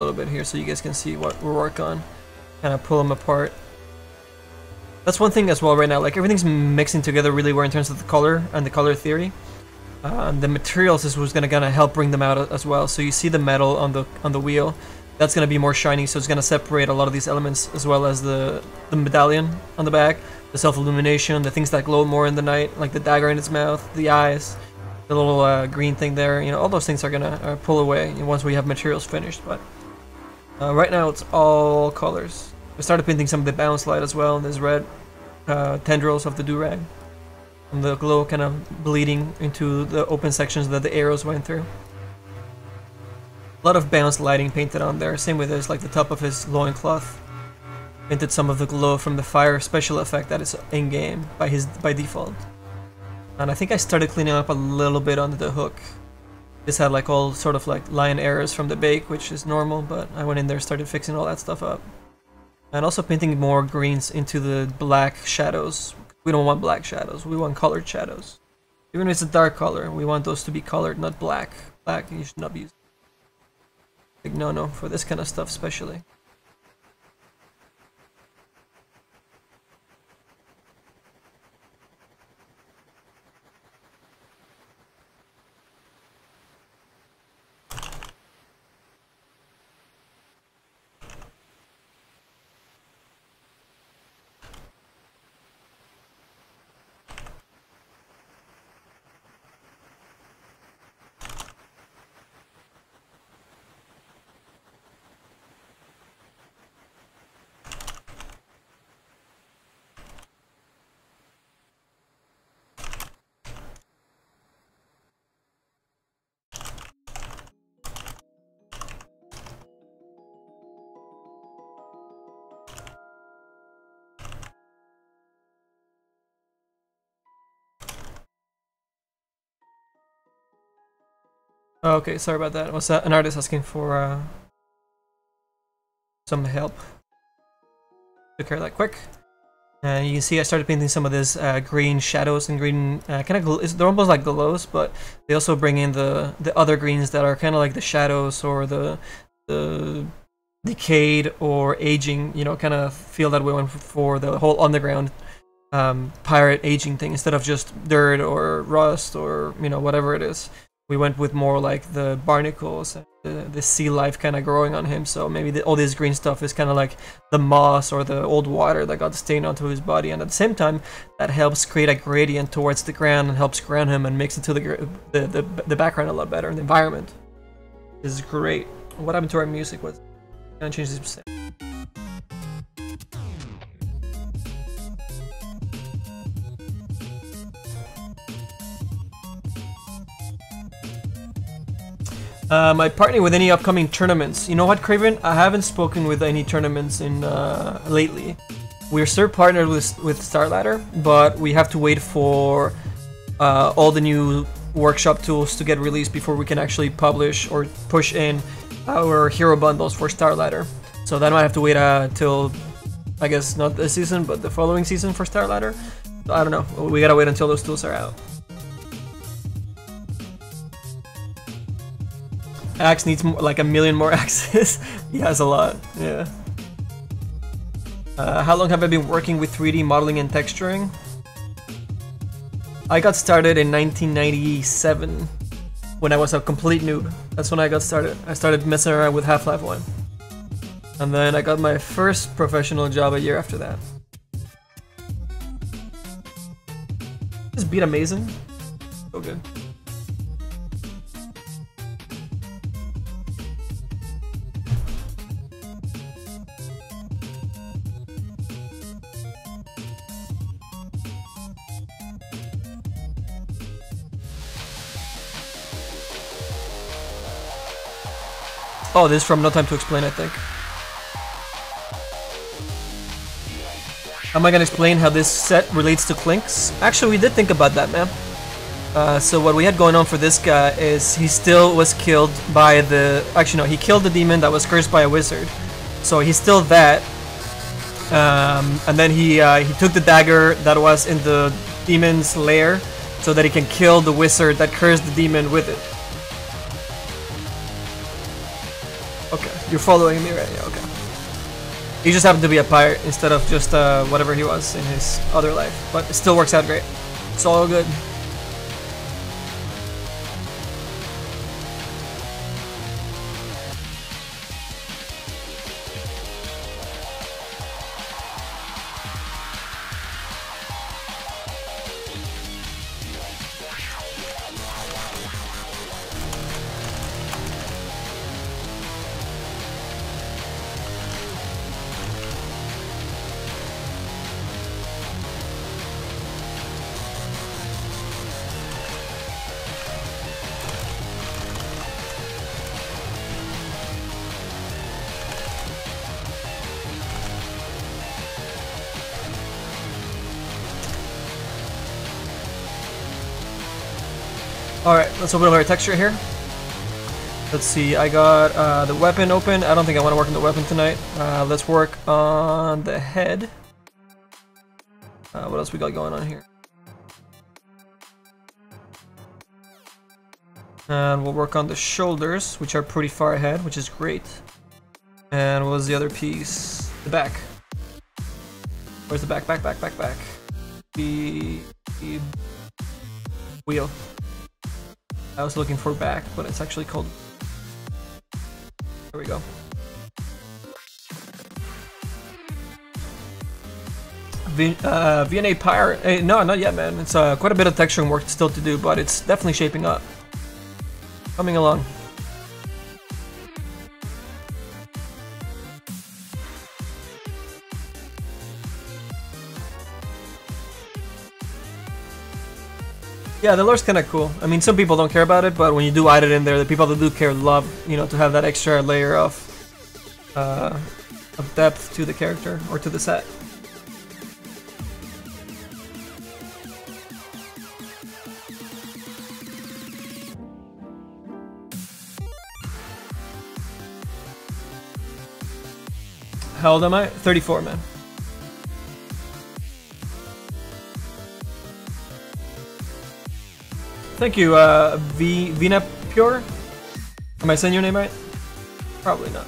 a little bit here so you guys can see what we're working on. Kind of pull them apart. That's one thing as well right now, like everything's mixing together really well in terms of the color and the color theory. Uh, the materials is what's gonna, gonna help bring them out as well. So you see the metal on the on the wheel, that's gonna be more shiny, so it's gonna separate a lot of these elements as well as the the medallion on the back, the self-illumination, the things that glow more in the night, like the dagger in its mouth, the eyes, the little uh, green thing there. You know, all those things are gonna uh, pull away once we have materials finished. But uh, right now it's all colors. I started painting some of the bounce light as well. There's red uh, tendrils of the durag. And the glow kind of bleeding into the open sections that the arrows went through. A lot of bounce lighting painted on there. Same with this, like the top of his loincloth. Painted some of the glow from the fire special effect that is in-game by his by default. And I think I started cleaning up a little bit on the hook. This had like all sort of like line errors from the bake, which is normal, but I went in there started fixing all that stuff up. And also painting more greens into the black shadows. We don't want black shadows, we want colored shadows. Even if it's a dark color, we want those to be colored, not black. Black you should not be using. Big no-no for this kind of stuff especially. Okay, sorry about that. Was that an artist asking for uh, some help? Took care of that quick. And you can see I started painting some of these uh, green shadows and green uh, kind of they're almost like glows, but they also bring in the the other greens that are kind of like the shadows or the the decayed or aging. You know, kind of feel that we went for the whole underground um, pirate aging thing instead of just dirt or rust or you know whatever it is we went with more like the barnacles and the, the sea life kind of growing on him so maybe the, all this green stuff is kind of like the moss or the old water that got stained onto his body and at the same time that helps create a gradient towards the ground and helps ground him and makes into the, the, the, the background a lot better the environment. Is great. What happened to our music was gonna change this Um, I partner with any upcoming tournaments. You know what, Craven? I haven't spoken with any tournaments in uh, lately. We're still partnered with with Starladder, but we have to wait for uh, all the new workshop tools to get released before we can actually publish or push in our hero bundles for Starladder. So that might have to wait uh, till, I guess, not this season, but the following season for Starladder. I don't know. We gotta wait until those tools are out. Axe needs more, like a million more axes. he has a lot, yeah. Uh, how long have I been working with 3D modeling and texturing? I got started in 1997 when I was a complete noob. That's when I got started. I started messing around with Half-Life 1. And then I got my first professional job a year after that. This beat amazing. So good. Oh, this is from No Time to Explain, I think. Am I gonna explain how this set relates to Clinkz? Actually, we did think about that, man. Uh, so what we had going on for this guy is he still was killed by the... Actually, no, he killed the demon that was cursed by a wizard. So he's still that. Um, and then he, uh, he took the dagger that was in the demon's lair so that he can kill the wizard that cursed the demon with it. You're following me, right? Yeah, okay. He just happened to be a pirate instead of just uh, whatever he was in his other life. But it still works out great. It's all good. Alright, let's open up our texture here. Let's see, I got uh, the weapon open. I don't think I want to work on the weapon tonight. Uh, let's work on the head. Uh, what else we got going on here? And we'll work on the shoulders, which are pretty far ahead, which is great. And what was the other piece? The back. Where's the back? Back, back, back, back. The, the wheel. I was looking for back, but it's actually called... There we go. V uh, VNA Pyre... Hey, no, not yet, man. It's uh, quite a bit of texturing work still to do, but it's definitely shaping up. Coming along. Yeah, the lore's kind of cool. I mean, some people don't care about it, but when you do add it in there, the people that do care love, you know, to have that extra layer of, uh, of depth to the character or to the set. How old am I? 34, man. Thank you, uh, v Vina Pure. Am I saying your name right? Probably not.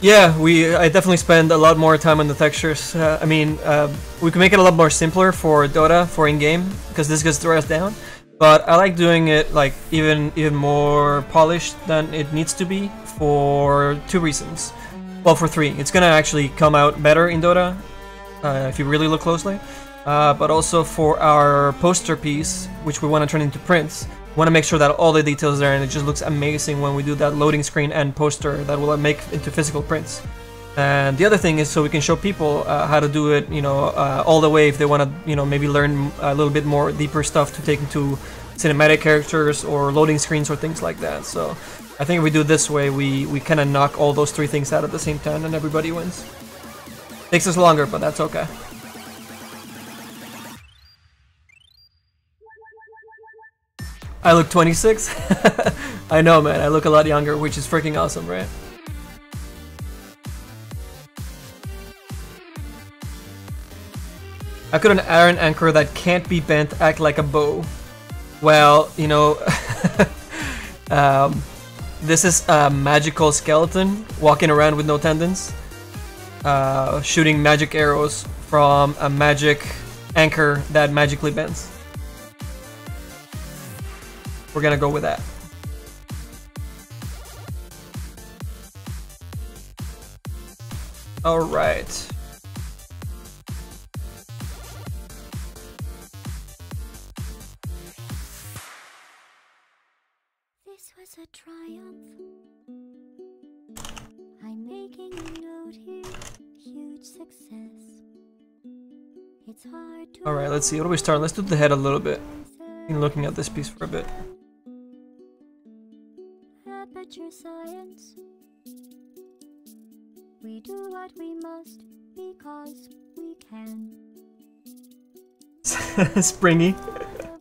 Yeah, we I definitely spend a lot more time on the textures. Uh, I mean, uh, we can make it a lot more simpler for Dota for in-game because this gets throws down. But I like doing it like even even more polished than it needs to be for two reasons. Well, for three. It's gonna actually come out better in Dota uh, if you really look closely uh, but also for our poster piece, which we want to turn into prints. Want to make sure that all the details there and it just looks amazing when we do that loading screen and poster that will make into physical prints. And the other thing is so we can show people uh, how to do it, you know, uh, all the way if they want to, you know, maybe learn a little bit more deeper stuff to take into cinematic characters or loading screens or things like that. So I think if we do this way, we, we kind of knock all those three things out at the same time and everybody wins. Takes us longer, but that's okay. I look 26? I know, man. I look a lot younger, which is freaking awesome, right? How could an iron anchor that can't be bent act like a bow? Well, you know, um, this is a magical skeleton walking around with no tendons, uh, shooting magic arrows from a magic anchor that magically bends. We're gonna go with that. All right. This was a triumph. I'm making a note here. Huge success. It's hard to All right, let's see. What do we start? Let's do the head a little bit. Been looking at this piece for a bit. Science. We do what we must because we can. Springy.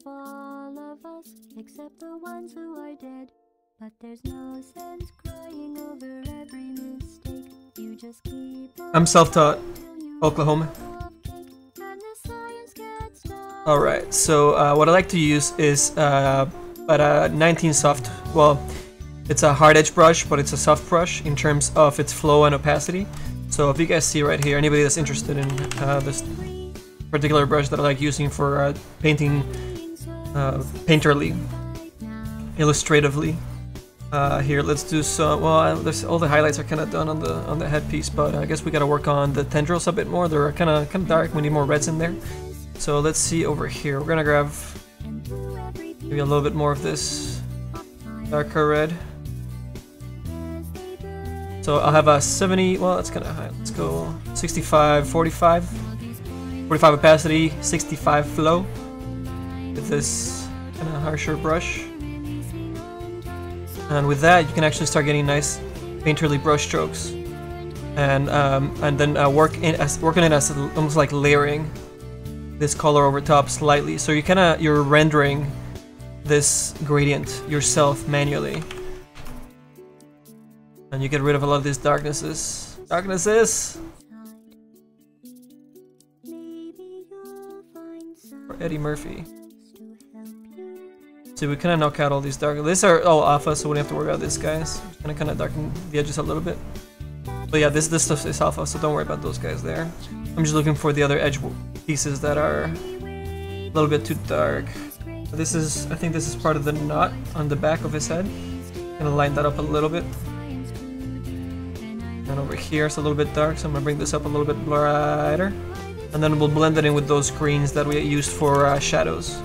All of us, except the ones who are dead. But there's no sense crying over every mistake. You just keep I'm self-taught. Oklahoma. have cake, and the science gets done. All right. So uh, what I like to use is uh, but uh, 19 soft. Well, it's a hard edge brush, but it's a soft brush in terms of its flow and opacity. So if you guys see right here, anybody that's interested in uh, this particular brush that I like using for uh, painting uh, painterly, illustratively. Uh, here, let's do some. Well, all the highlights are kind of done on the on the headpiece, but I guess we gotta work on the tendrils a bit more. They're kind of kind of dark. We need more reds in there. So let's see over here. We're gonna grab maybe a little bit more of this darker red. So I'll have a 70. Well, that's kind of high. Let's go 65, 45, 45 opacity, 65 flow with this kind of harsher brush. And with that, you can actually start getting nice painterly brush strokes, and um, and then uh, work in as working it as almost like layering this color over top slightly. So you kind of you're rendering this gradient yourself manually, and you get rid of a lot of these darknesses. Darknesses. For Eddie Murphy. So we kind of knock out all these dark. These are all alpha, so we don't have to worry about these guys. Gonna kind of darken the edges a little bit. But yeah, this this stuff is alpha, so don't worry about those guys there. I'm just looking for the other edge pieces that are a little bit too dark. This is, I think this is part of the knot on the back of his head. Gonna line that up a little bit. And over here it's a little bit dark, so I'm gonna bring this up a little bit brighter. And then we'll blend it in with those greens that we used for uh, shadows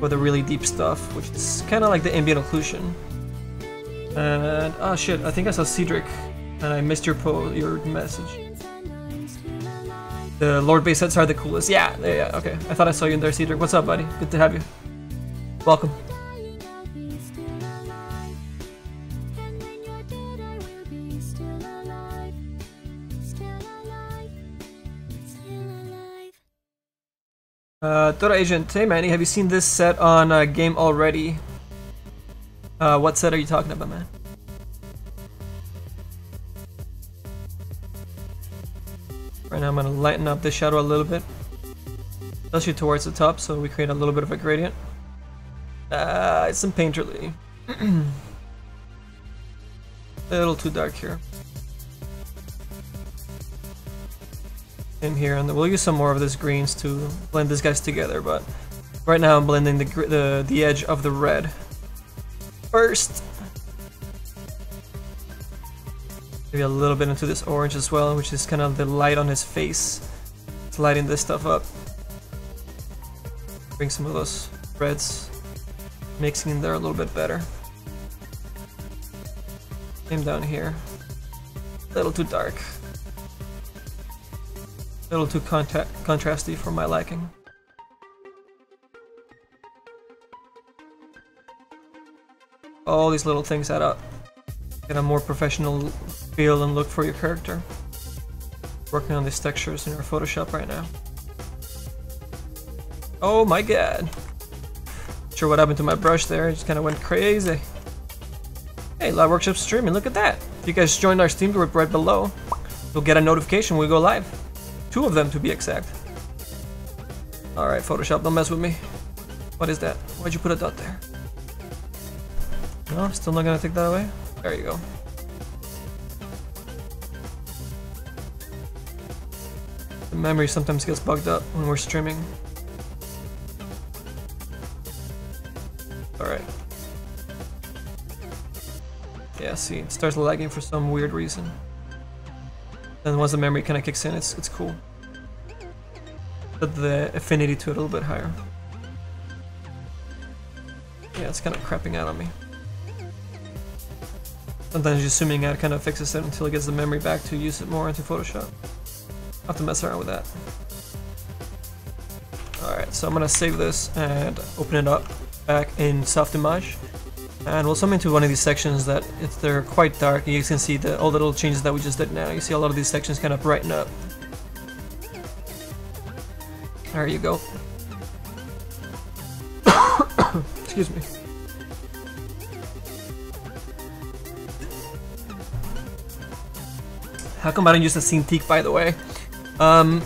for the really deep stuff, which is kind of like the ambient occlusion. And oh shit, I think I saw Cedric, and I missed your po your message. The Lord Base heads are the coolest. Yeah, yeah, yeah, okay. I thought I saw you in there, Cedric. What's up, buddy? Good to have you. Welcome. Uh, Dota Agent, hey Manny, have you seen this set on uh, game already? Uh, what set are you talking about, man? Right now I'm gonna lighten up the shadow a little bit. Especially towards the top, so we create a little bit of a gradient. Uh, it's some painterly. a little too dark here. In here, and we'll use some more of this greens to blend these guys together, but right now I'm blending the, the, the edge of the red first. Maybe a little bit into this orange as well, which is kind of the light on his face. It's lighting this stuff up. Bring some of those reds mixing in there a little bit better. Same down here. A little too dark. Little too contra contrasty for my liking. All these little things add up. Get a more professional feel and look for your character. Working on these textures in our Photoshop right now. Oh my god. Not sure what happened to my brush there, it just kind of went crazy. Hey, Live Workshop streaming, look at that. If you guys joined our Steam group right below, you'll get a notification when we go live. Two of them to be exact. Alright, Photoshop, don't mess with me. What is that? Why'd you put a dot there? No, still not gonna take that away? There you go. The memory sometimes gets bugged up when we're streaming. Alright. Yeah, see, it starts lagging for some weird reason. Then once the memory kind of kicks in, it's, it's cool. Put the affinity to it a little bit higher. Yeah, it's kind of crapping out on me. Sometimes just zooming out kind of fixes it until it gets the memory back to use it more into Photoshop. I'll have to mess around with that. Alright, so I'm gonna save this and open it up back in Softimage. And we'll zoom into one of these sections that if they're quite dark, you can see the, all the little changes that we just did now. You see a lot of these sections kind of brighten up. There you go. Excuse me. How come I don't use the Cintiq, by the way? Um,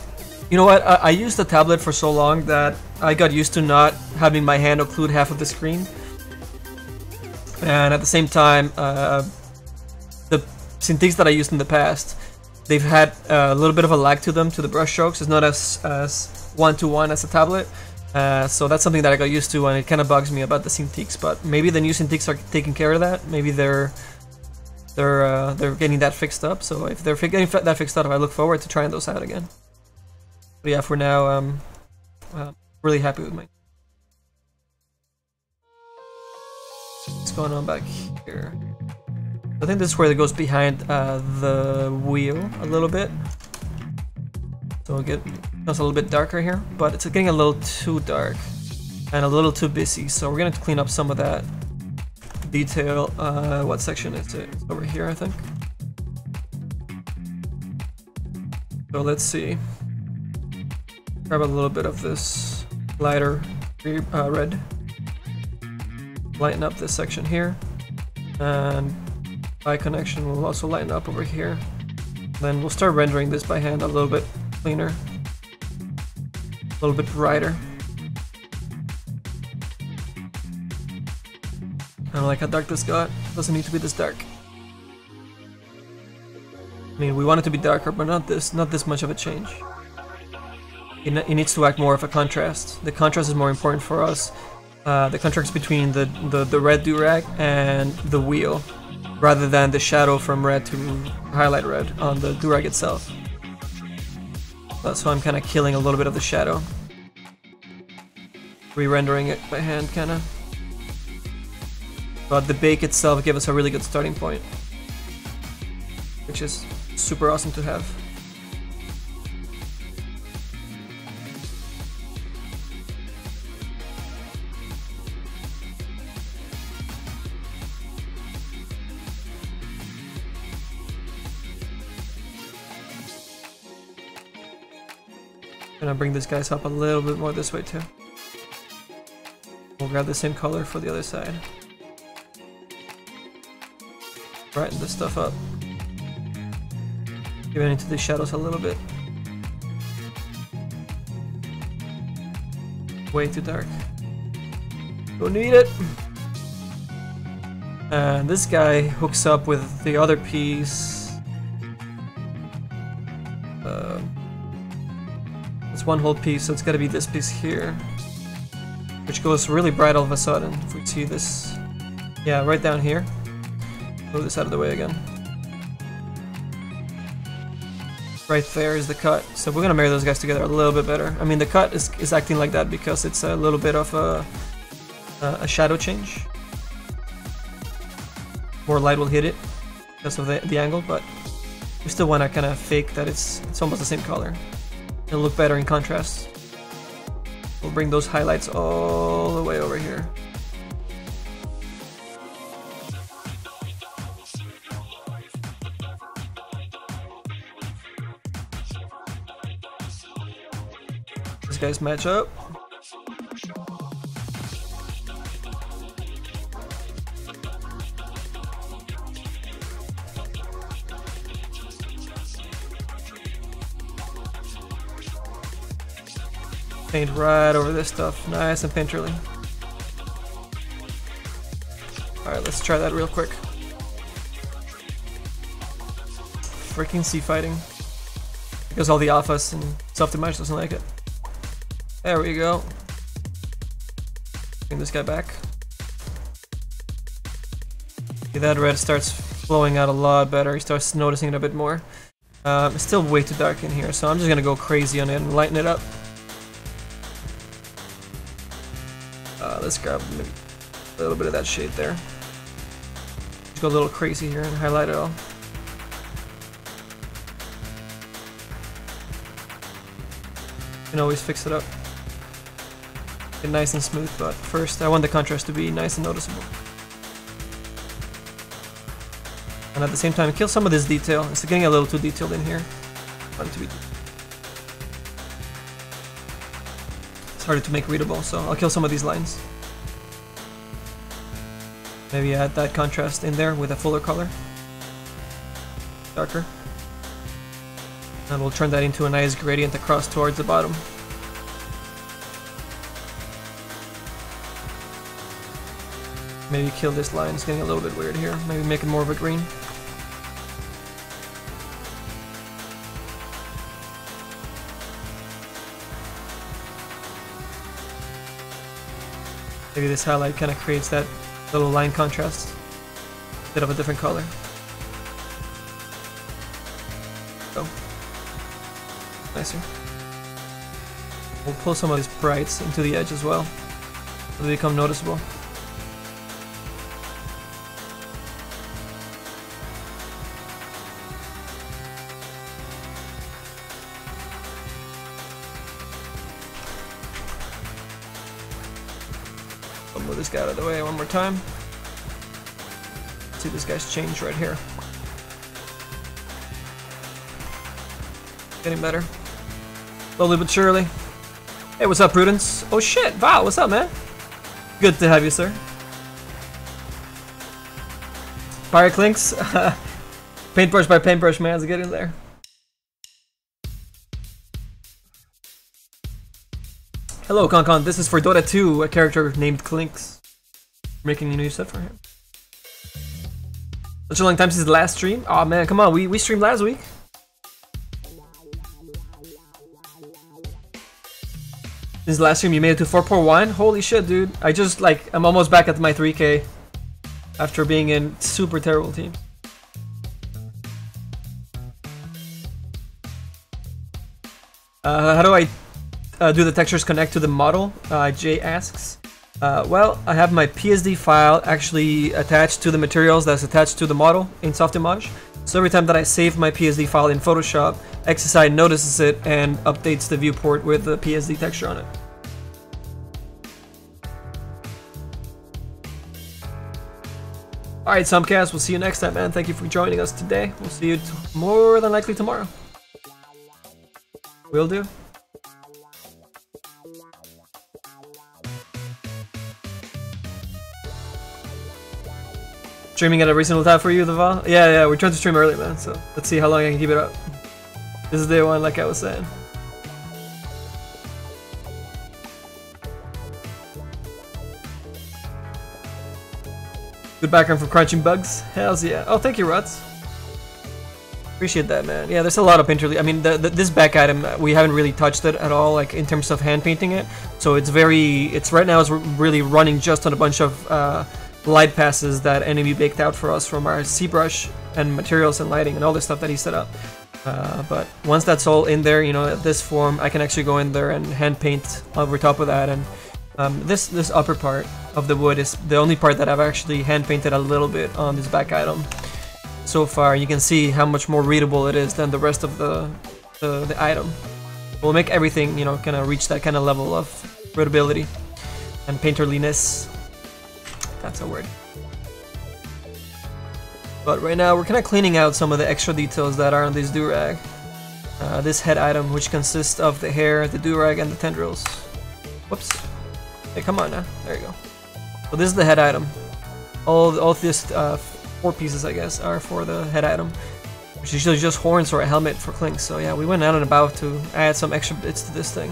you know what? I, I used the tablet for so long that I got used to not having my hand occlude half of the screen. And at the same time, uh, the Cintiqs that I used in the past, they've had a little bit of a lag to them, to the brush strokes. It's not as, as one-to-one as a tablet. Uh, so that's something that I got used to, and it kind of bugs me about the Cintiqs. But maybe the new Cintiqs are taking care of that. Maybe they're they're uh, they're getting that fixed up. So if they're getting that fixed up, I look forward to trying those out again. But yeah, for now, um, uh, really happy with my. Going on back here? I think this is where it goes behind uh, the wheel a little bit. So it gets a little bit darker here, but it's getting a little too dark and a little too busy. So we're gonna clean up some of that detail. Uh, what section is it? It's over here, I think. So let's see. Grab a little bit of this lighter uh, red. Lighten up this section here. And eye connection will also lighten up over here. Then we'll start rendering this by hand a little bit cleaner. A little bit brighter. I don't like how dark this got. Doesn't need to be this dark. I mean, we want it to be darker, but not this, not this much of a change. It, it needs to act more of a contrast. The contrast is more important for us. Uh, the contrast between the, the, the red durag and the wheel, rather than the shadow from red to highlight red on the durag itself. Why I'm kind of killing a little bit of the shadow. Re-rendering it by hand, kind of. But the bake itself gave us a really good starting point. Which is super awesome to have. Gonna bring these guys up a little bit more this way too. We'll grab the same color for the other side. Brighten this stuff up. Giving into the shadows a little bit. Way too dark. Don't need it. And this guy hooks up with the other piece. It's one whole piece, so it's gotta be this piece here. Which goes really bright all of a sudden. If we see this, yeah, right down here. Move this out of the way again. Right there is the cut. So we're gonna marry those guys together a little bit better. I mean, the cut is, is acting like that because it's a little bit of a, a shadow change. More light will hit it because of the, the angle, but we still want to kind of fake that it's it's almost the same color. It'll look better in contrast. We'll bring those highlights all the way over here. These guys match up. Paint right over this stuff, nice and painterly. Alright, let's try that real quick. Freaking sea fighting. Because all the alphas and Softimage doesn't like it. There we go. Bring this guy back. See, that red starts flowing out a lot better. He starts noticing it a bit more. Um, it's still way too dark in here, so I'm just gonna go crazy on it and lighten it up. Uh, let's grab a little bit of that shade there. Just go a little crazy here and highlight it all. You can always fix it up. Get nice and smooth, but first I want the contrast to be nice and noticeable. And at the same time, kill some of this detail. It's getting a little too detailed in here. Want to be it's harder to make readable, so I'll kill some of these lines. Maybe add that contrast in there with a fuller color. Darker. And we'll turn that into a nice gradient across towards the bottom. Maybe kill this line. It's getting a little bit weird here. Maybe make it more of a green. Maybe this highlight kind of creates that little line contrast. Bit of a different color. Oh. Nicer. We'll pull some of these brights into the edge as well. So they become noticeable. Time. See this guy's change right here. Getting better. Slowly but surely. Hey, what's up, Prudence? Oh shit, Wow, what's up, man? Good to have you, sir. Fire Clinkz. paintbrush by paintbrush, man. Let's get in there. Hello, Concon. This is for Dota 2, a character named Clinkz. Making a new set for him. Such a long time since the last stream. Oh man, come on, we, we streamed last week. Since last stream you made it to 4.1? Holy shit, dude. I just, like, I'm almost back at my 3k. After being in super terrible teams. Uh, how do I uh, do the textures connect to the model? Uh, Jay asks. Uh, well, I have my PSD file actually attached to the materials that's attached to the model in Softimage. So every time that I save my PSD file in Photoshop, XSI notices it and updates the viewport with the PSD texture on it. Alright, Sumcast, we'll see you next time, man. Thank you for joining us today. We'll see you more than likely tomorrow. Will do. Streaming at a reasonable time for you, the VA? Yeah, yeah, we tried to stream early, man, so let's see how long I can keep it up. This is day one, like I was saying. Good background for Crunching Bugs. Hells yeah. Oh, thank you, Ruts. Appreciate that, man. Yeah, there's a lot of painterly. I mean, the, the, this back item, uh, we haven't really touched it at all, like, in terms of hand painting it. So it's very, it's right now, it's really running just on a bunch of uh, light passes that Enemy baked out for us from our ZBrush and materials and lighting and all this stuff that he set up. Uh, but once that's all in there, you know, at this form, I can actually go in there and hand paint over top of that. And um, this this upper part of the wood is the only part that I've actually hand painted a little bit on this back item so far. You can see how much more readable it is than the rest of the the, the item. We'll make everything, you know, kind of reach that kind of level of readability and painterliness. That's a word. But right now we're kind of cleaning out some of the extra details that are on this durag. Uh, this head item, which consists of the hair, the durag, and the tendrils. Whoops. Hey, come on now. There you go. So this is the head item. All all this uh, four pieces, I guess, are for the head item, which is usually just horns or a helmet for Clink. So yeah, we went out and about to add some extra bits to this thing.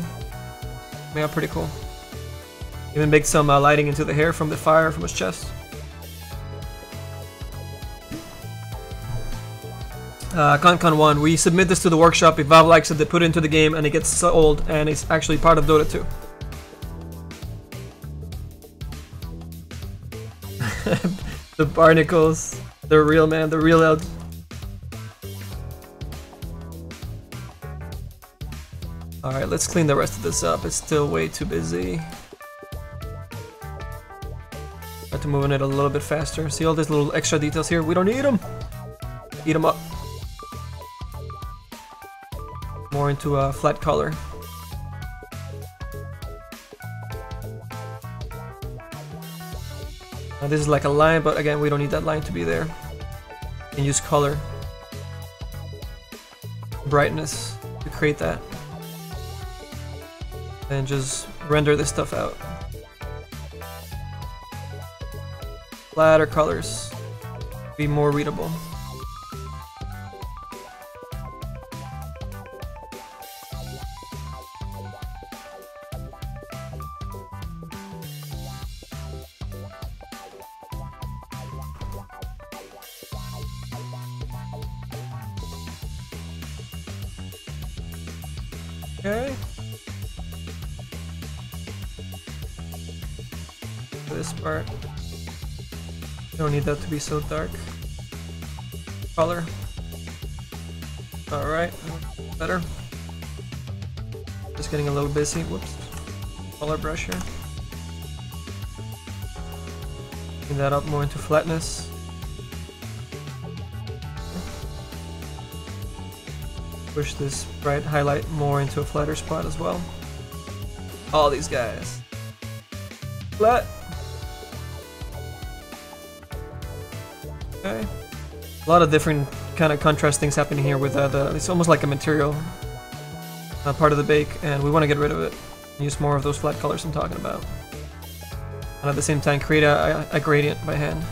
Yeah, pretty cool. Even make some uh, lighting into the hair from the fire from his chest. Uh, ConCon 1, we submit this to the workshop, if Valve likes it, they put it into the game and it gets sold and it's actually part of Dota 2. the barnacles, the real man, the real El Alright, let's clean the rest of this up, it's still way too busy. Have to move on it a little bit faster. See all these little extra details here? We don't need them! Eat them up. more into a flat color. Now this is like a line, but again, we don't need that line to be there. You can use color, brightness to create that. And just render this stuff out. Flatter colors, be more readable. Don't need that to be so dark. Color. Alright, better. Just getting a little busy. Whoops. Color brush here. Bring that up more into flatness. Push this bright highlight more into a flatter spot as well. All these guys. Flat. A lot of different kind of contrast things happening here with uh, the, it's almost like a material uh, part of the bake and we want to get rid of it. Use more of those flat colors I'm talking about. And at the same time create a, a, a gradient by hand.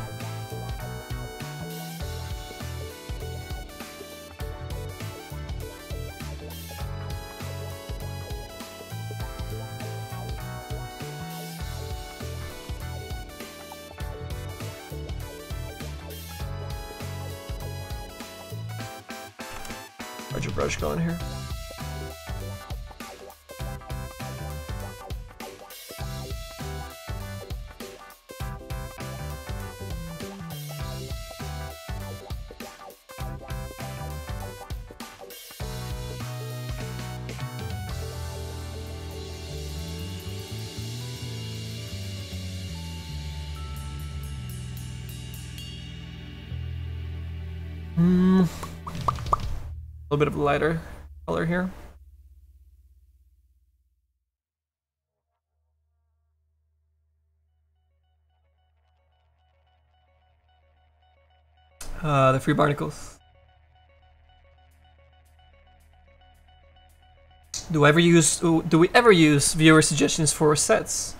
Bit of a lighter color here. Uh, the free barnacles. Do ever use? Do we ever use viewer suggestions for sets?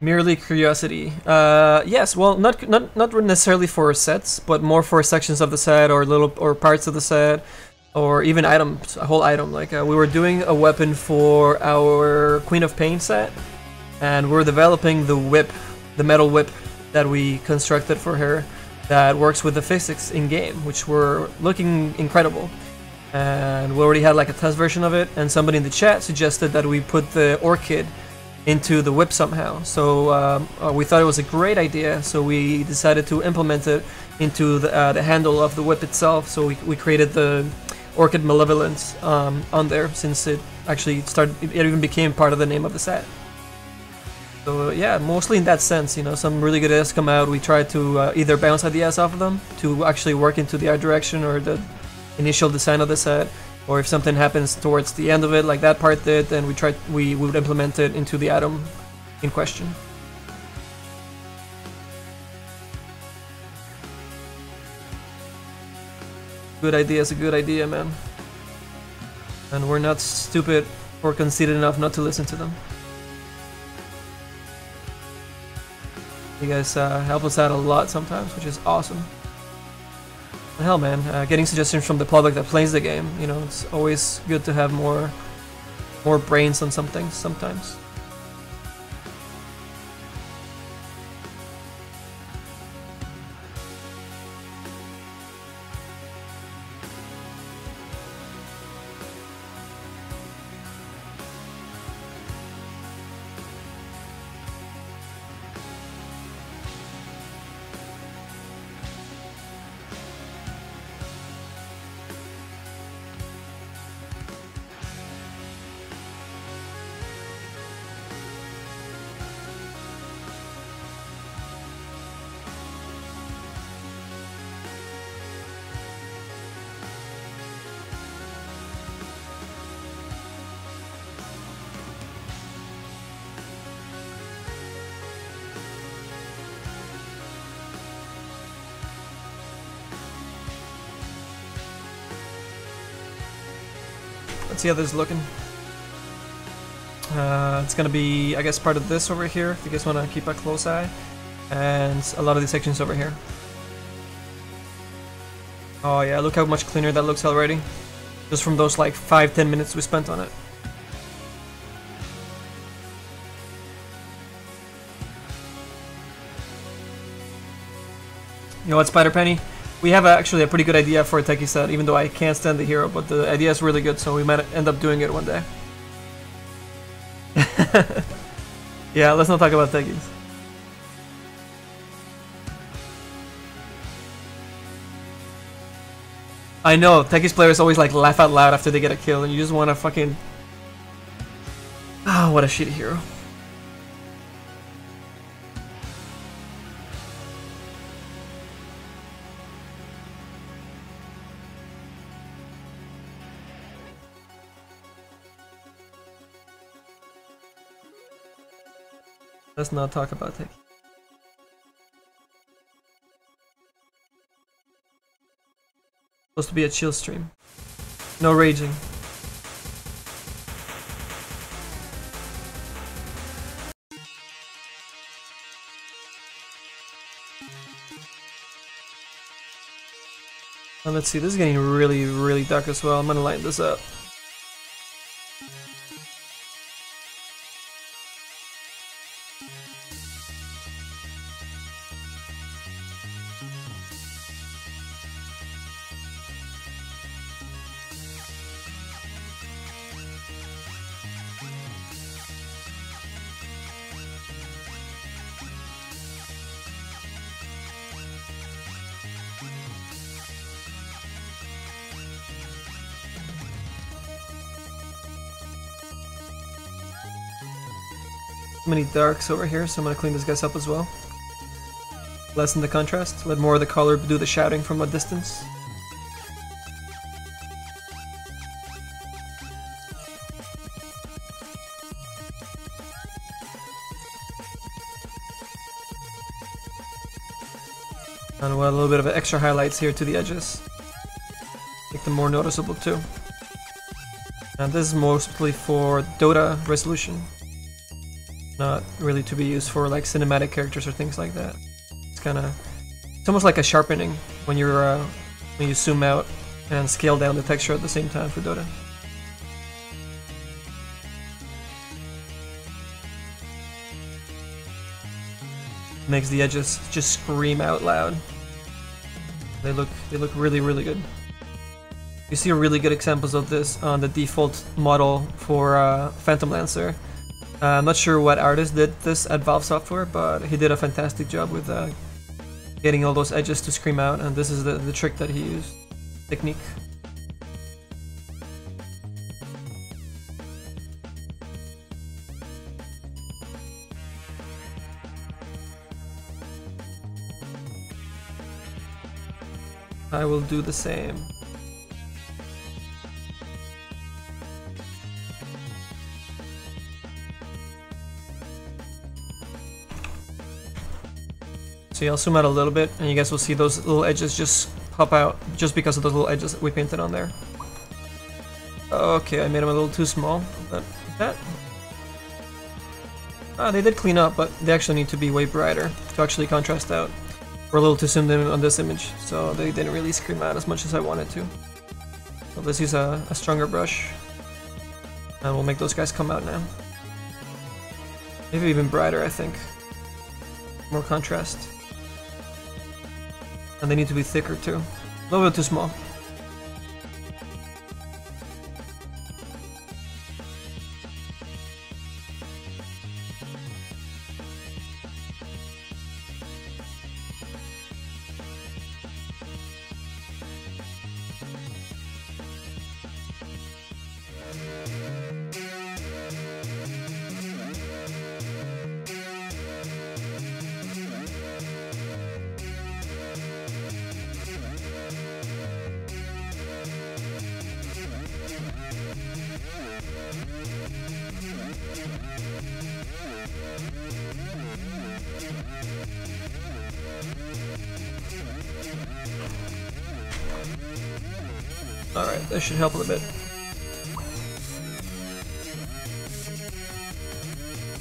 Merely curiosity. Uh, yes. Well, not not not necessarily for sets, but more for sections of the set or little or parts of the set, or even items, a whole item. Like uh, we were doing a weapon for our Queen of Pain set, and we're developing the whip, the metal whip that we constructed for her, that works with the physics in game, which were looking incredible. And we already had like a test version of it, and somebody in the chat suggested that we put the orchid into the whip somehow. So um, uh, we thought it was a great idea, so we decided to implement it into the, uh, the handle of the whip itself. So we, we created the Orchid Malevolence um, on there, since it actually started, it even became part of the name of the set. So yeah, mostly in that sense, you know, some really good ideas come out. We try to uh, either bounce ideas off of them to actually work into the art direction or the initial design of the set, or if something happens towards the end of it, like that part did, then we try we would implement it into the item in question. Good idea is a good idea, man. And we're not stupid or conceited enough not to listen to them. You guys uh, help us out a lot sometimes, which is awesome. And hell, man, uh, getting suggestions from the public that plays the game, you know, it's always good to have more, more brains on some things sometimes. See how this is looking. Uh, it's gonna be, I guess, part of this over here, if you guys want to keep a close eye. And a lot of these sections over here. Oh yeah, look how much cleaner that looks already. Just from those like 5-10 minutes we spent on it. You know what, Spider Penny? We have actually a pretty good idea for a techie set, even though I can't stand the hero, but the idea is really good, so we might end up doing it one day. yeah, let's not talk about techies. I know, techies players always like laugh out loud after they get a kill and you just wanna fucking... Ah, oh, what a shitty hero. Let's not talk about tech. Supposed to be a chill stream. No raging. And let's see, this is getting really, really dark as well. I'm gonna light this up. Many darks over here, so I'm gonna clean this guys up as well. Lessen the contrast, let more of the color do the shouting from a distance. And a little bit of extra highlights here to the edges. Make them more noticeable too. And this is mostly for Dota resolution not really to be used for like cinematic characters or things like that. It's kind of it's almost like a sharpening when you're uh, when you zoom out and scale down the texture at the same time for Dota. Makes the edges just scream out loud. They look they look really really good. You see really good examples of this on the default model for uh, Phantom Lancer. Uh, I'm not sure what artist did this at Valve Software, but he did a fantastic job with uh, getting all those edges to scream out, and this is the, the trick that he used. Technique. I will do the same. See, I'll zoom out a little bit, and you guys will see those little edges just pop out just because of those little edges that we painted on there. Okay, I made them a little too small. But that... Ah, they did clean up, but they actually need to be way brighter to actually contrast out. We're a little too zoomed in on this image, so they didn't really scream out as much as I wanted to. So let's use a, a stronger brush. And we'll make those guys come out now. Maybe even brighter, I think. More contrast. And they need to be thicker too. A little bit too small. Should help a little bit.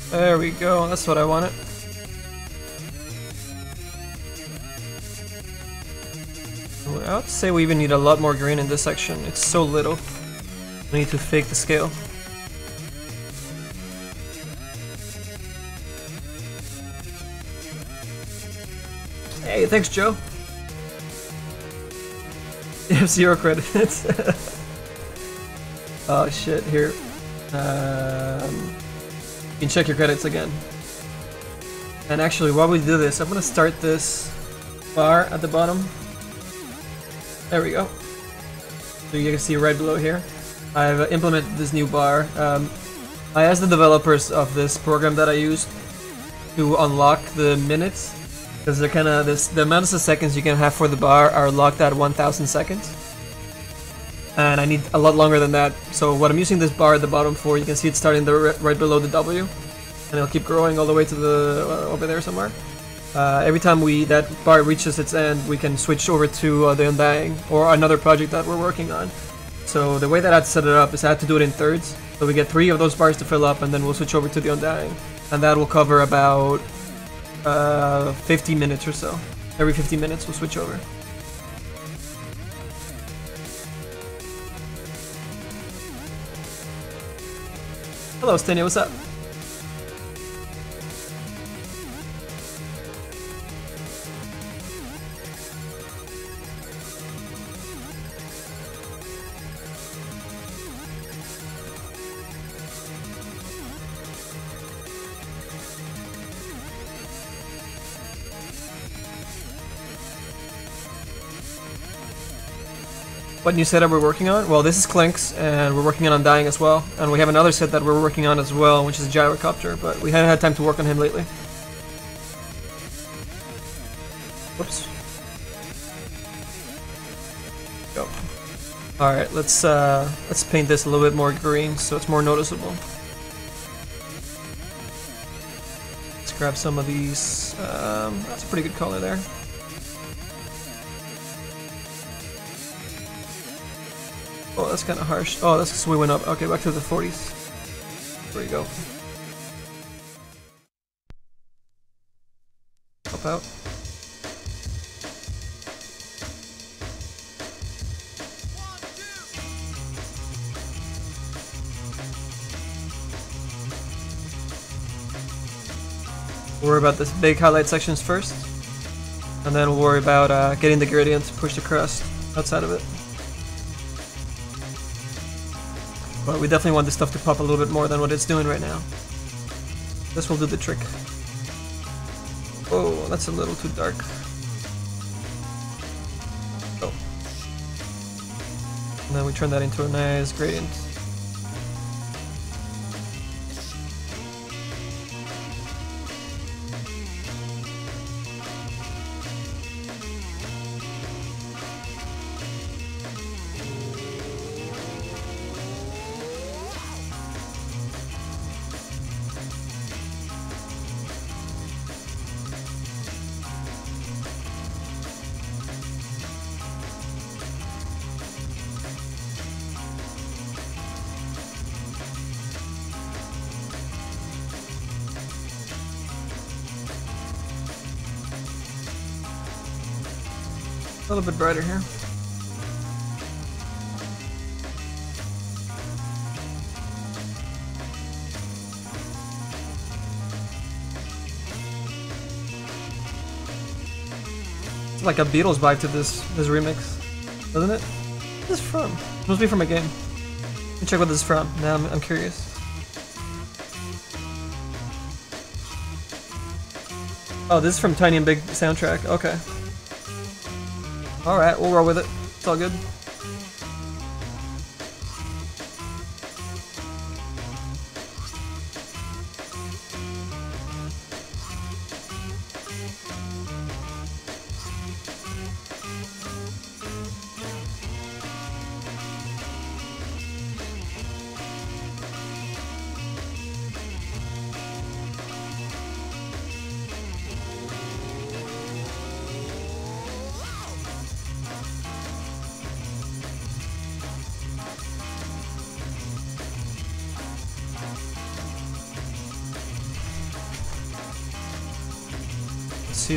There we go, that's what I wanted. I would say we even need a lot more green in this section. It's so little. We need to fake the scale. Hey, thanks Joe. You have zero credits. oh shit, here. Um, You can check your credits again. And actually, while we do this, I'm gonna start this bar at the bottom. There we go. So you can see right below here. I've uh, implemented this new bar. Um, I asked the developers of this program that I used to unlock the minutes because they're kind of this the amount of seconds you can have for the bar are locked at 1000 seconds and I need a lot longer than that. So what I'm using this bar at the bottom for you can see it's starting the, right below the W. And it'll keep growing all the way to the uh, over there somewhere. Uh, every time we that bar reaches its end we can switch over to uh, the Undying or another project that we're working on. So the way that I'd set it up is I had to do it in thirds. So we get three of those bars to fill up and then we'll switch over to the Undying. And that will cover about uh, 50 minutes or so. Every 50 minutes we'll switch over. Hello, Stenia, what's up? What new setup we're working on? Well, this is Clinkz, and we're working on Undying as well. And we have another set that we're working on as well, which is a Gyrocopter, but we haven't had time to work on him lately. Whoops. Go. Alright, let's uh, let's paint this a little bit more green so it's more noticeable. Let's grab some of these. Um, that's a pretty good color there. Oh, that's kind of harsh. Oh, that's because we went up. Okay, back to the 40s. There you go. Up out. Worry about the big highlight sections first. And then we'll worry about uh, getting the gradient pushed across outside of it. But we definitely want this stuff to pop a little bit more than what it's doing right now. This will do the trick. Oh, that's a little too dark. Oh. And then we turn that into a nice gradient. A little bit brighter here. It's like a Beatles vibe to this this remix, doesn't it? This from? It must be from a game. Let me check what this is from. Now I'm, I'm curious. Oh, this is from Tiny and Big soundtrack. Okay. Alright, we'll roll with it. It's all good.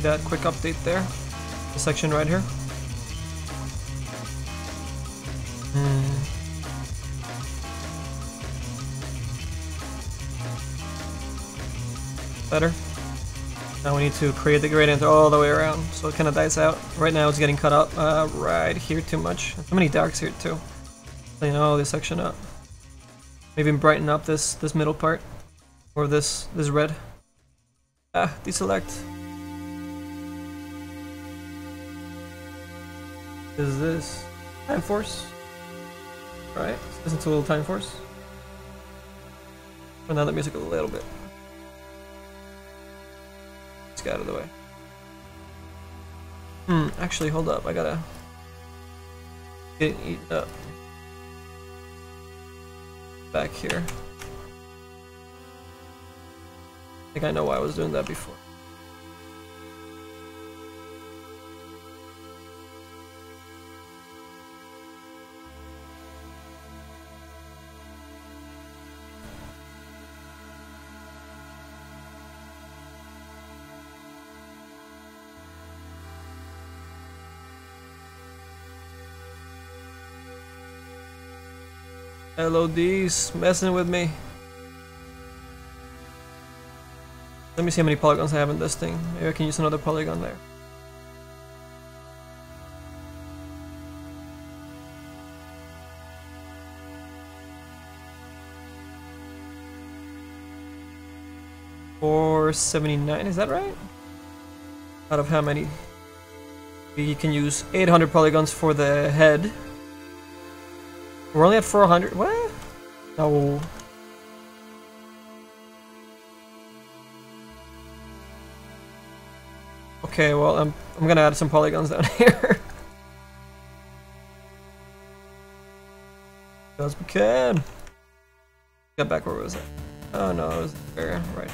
That quick update there? The section right here? Hmm. Better. Now we need to create the gradient all the way around so it kind of dies out. Right now it's getting cut up uh, right here too much. So many darks here too. Clean all this section up. Maybe brighten up this, this middle part. Or this, this red. Ah, deselect. Is this Time Force? Right, listen to a little Time Force. Turn down the music a little bit. Let's get out of the way. Hmm, actually, hold up, I gotta get eaten up. Back here. I think I know why I was doing that before. LOD's messing with me. Let me see how many polygons I have in this thing. Maybe I can use another polygon there. Four seventy nine, is that right? Out of how many? We can use 800 polygons for the head. We're only at 400. What? No. Okay, well, I'm, I'm gonna add some polygons down here. As we can. Get back where was it? Oh no, it was there, right.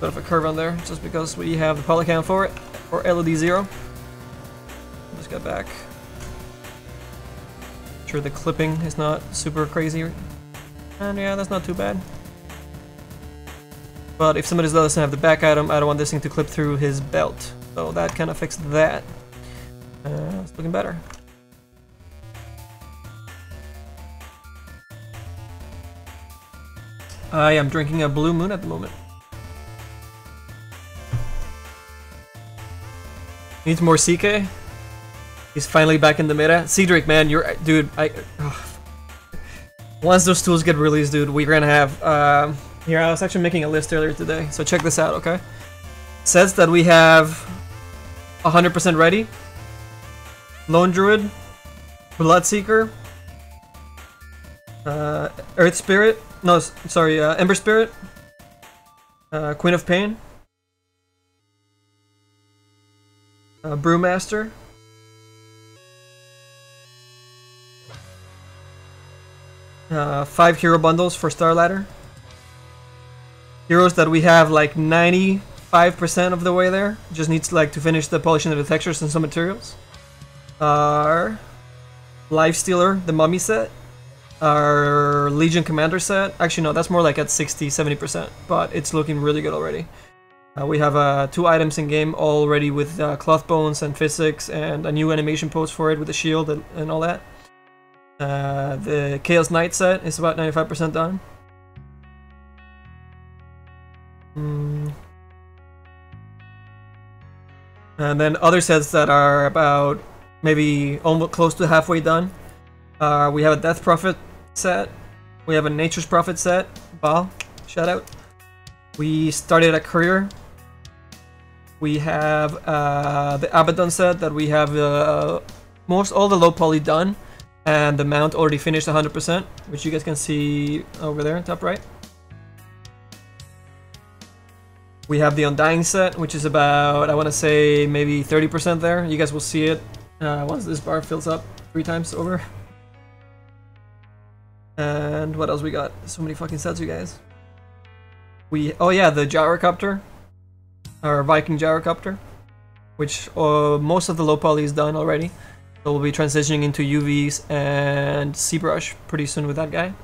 Bit of a curve on there, just because we have the polycount for it, or LOD zero. Just get back. Sure the clipping is not super crazy. And yeah, that's not too bad. But if somebody doesn't have the back item, I don't want this thing to clip through his belt. So that kind of fixed that. Uh, it's looking better. I am drinking a Blue Moon at the moment. Needs more CK. He's finally back in the meta. Cedric, man, you're dude. I once those tools get released, dude, we're gonna have. Uh, here, I was actually making a list earlier today, so check this out, okay? Says that we have 100% ready. Lone Druid, Bloodseeker, uh, Earth Spirit. No, sorry, uh, Ember Spirit, uh, Queen of Pain. Uh, Brewmaster. Uh, five hero bundles for Star Ladder. Heroes that we have like 95% of the way there. Just needs like to finish the polishing of the textures and some materials. Our Life Stealer, the Mummy set. Our Legion Commander set. Actually, no, that's more like at 60 70%, but it's looking really good already. Uh, we have uh, two items in game already with uh, cloth bones and physics and a new animation pose for it with the shield and, and all that. Uh, the Chaos Knight set is about 95% done. Mm. And then other sets that are about maybe almost close to halfway done. Uh, we have a Death Prophet set. We have a Nature's Prophet set. Baal, shout out. We started a career. We have uh, the Abaddon set that we have uh, most all the low poly done, and the mount already finished 100%, which you guys can see over there, top right. We have the Undying set, which is about, I want to say, maybe 30% there. You guys will see it uh, once this bar fills up three times over. And what else we got? So many fucking sets, you guys. We oh yeah, the gyrocopter, our Viking gyrocopter, which uh, most of the low poly is done already. So we'll be transitioning into UVs and ZBrush pretty soon with that guy.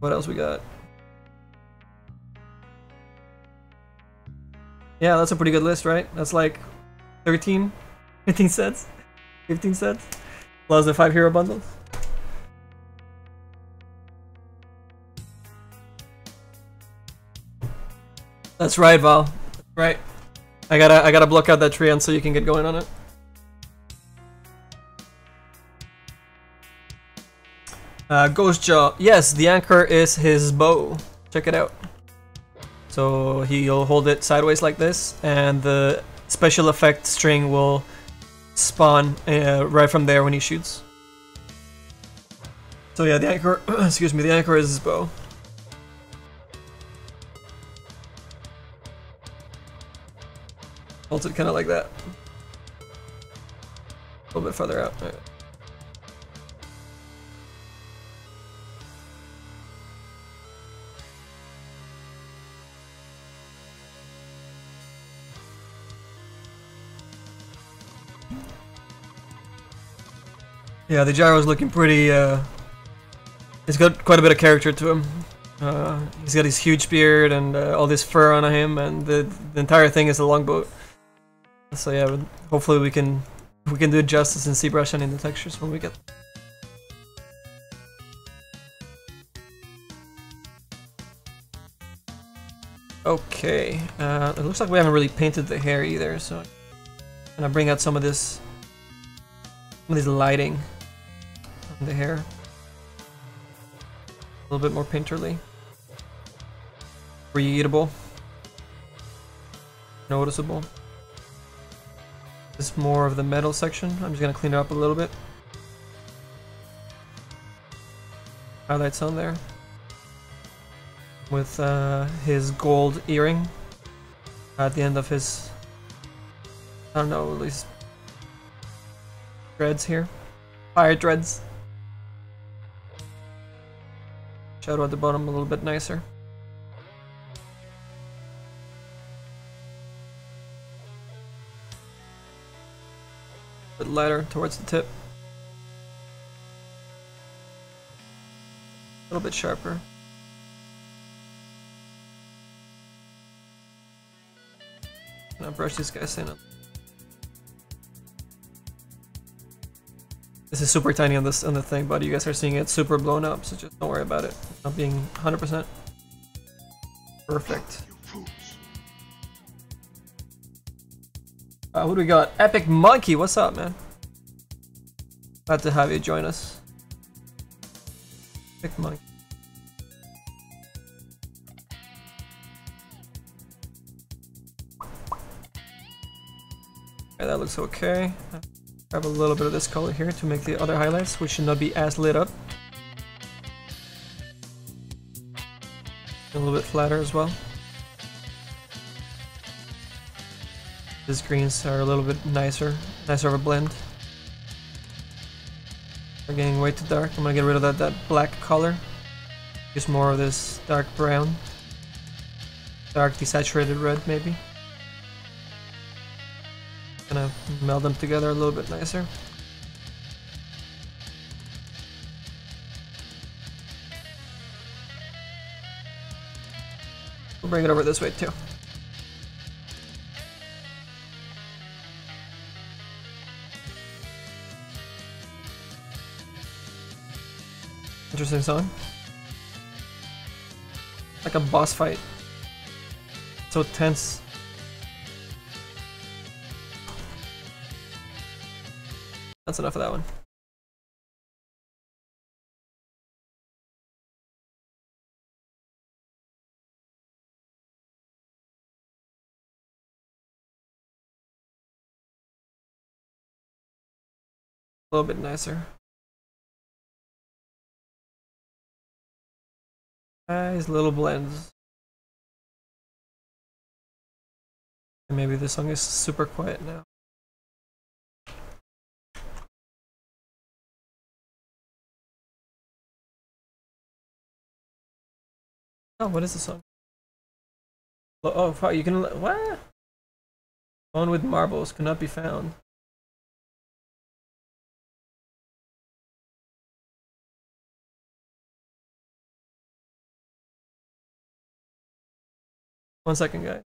What else we got? Yeah, that's a pretty good list, right? That's like 13, 15 sets, 15 sets, plus the five hero bundles. That's right, Val. Right. I gotta I gotta block out that tree and so you can get going on it. Uh, Ghost Jaw. Yes, the anchor is his bow. Check it out. So he'll hold it sideways like this, and the special effect string will spawn uh, right from there when he shoots. So yeah, the anchor, excuse me, the anchor is his bow. Holds it kind of like that. A little bit further out. Alright. Yeah, the gyro's looking pretty, uh... He's got quite a bit of character to him. Uh, he's got his huge beard and uh, all this fur on him, and the, the entire thing is a longboat. So yeah, hopefully we can we can do justice and ZBrush in the textures when we get. Okay, uh, it looks like we haven't really painted the hair either, so I'm gonna bring out some of this, some of this lighting on the hair. A little bit more painterly. Readable. Noticeable. This is more of the metal section. I'm just gonna clean it up a little bit. Highlights on there. With uh, his gold earring at the end of his, I don't know, at least dreads here. Fire dreads. Shadow at the bottom a little bit nicer. Lighter towards the tip. A little bit sharper. Gonna brush these guys in. This is super tiny on this on the thing, but you guys are seeing it super blown up, so just don't worry about it. Not being 100% perfect. Uh, who do we got? Epic Monkey, what's up, man? Glad to have you join us. Epic Monkey. Okay, that looks okay. Grab a little bit of this color here to make the other highlights, which should not be as lit up. A little bit flatter as well. These greens are a little bit nicer, nicer of a blend. They're getting way too dark. I'm gonna get rid of that, that black color. Use more of this dark brown. Dark desaturated red maybe. Gonna meld them together a little bit nicer. We'll bring it over this way too. Interesting song. Like a boss fight. So tense. That's enough of that one. A little bit nicer. Nice little blends. Maybe the song is super quiet now. Oh, what is the song? Oh, oh fuck, you can... What? One with marbles cannot be found. One second, guys.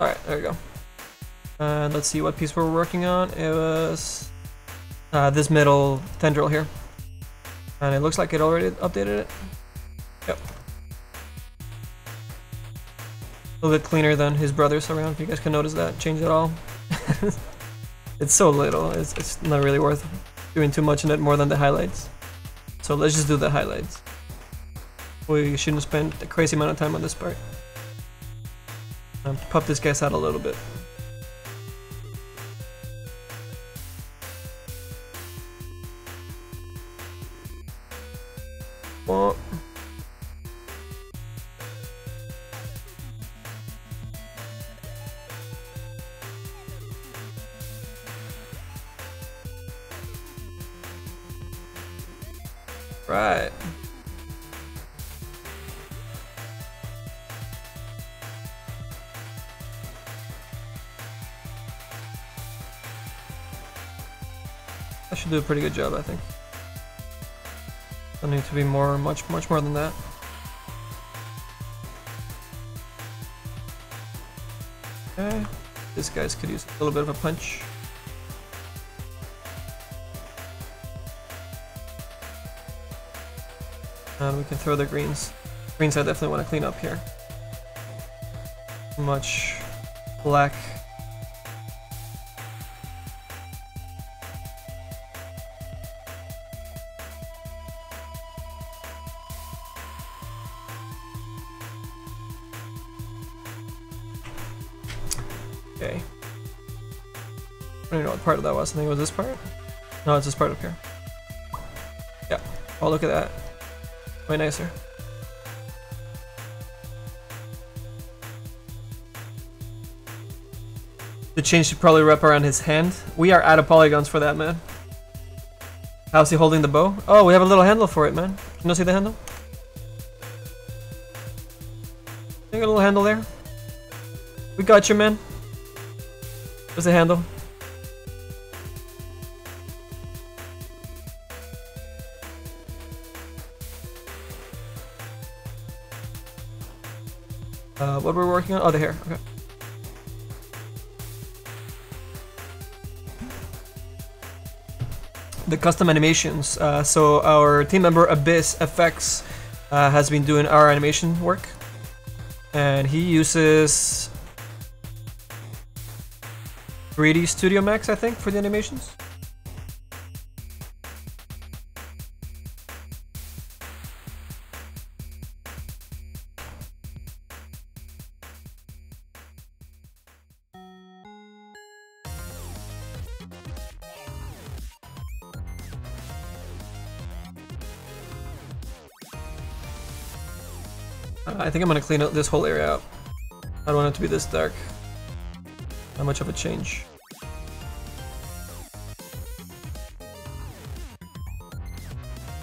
Alright, there we go. And let's see what piece we're working on. It was uh, this middle tendril here. And it looks like it already updated it. Yep. A little bit cleaner than his brothers around. If you guys can notice that change at all. it's so little. It's, it's not really worth doing too much in it more than the highlights. So let's just do the highlights. We shouldn't spend a crazy amount of time on this part. Um, pop this guy's out a little bit. Well, Right. I should do a pretty good job, I think. I need to be more, much, much more than that. Okay, this guy's could use a little bit of a punch. And we can throw the greens. Greens I definitely want to clean up here. Much black. Okay. I don't even know what part of that was. I think it was this part. No, it's this part up here. Yeah. Oh, look at that. Way nicer. The chain should probably wrap around his hand. We are out of polygons for that, man. How's he holding the bow? Oh, we have a little handle for it, man. Can you see the handle? Got a little handle there? We got you, man. There's a handle. What we're working on? Oh, the hair. Okay. The custom animations. Uh, so our team member Abyss FX uh, has been doing our animation work, and he uses 3D Studio Max, I think, for the animations. I think I'm gonna clean up this whole area out. I don't want it to be this dark. Not much of a change.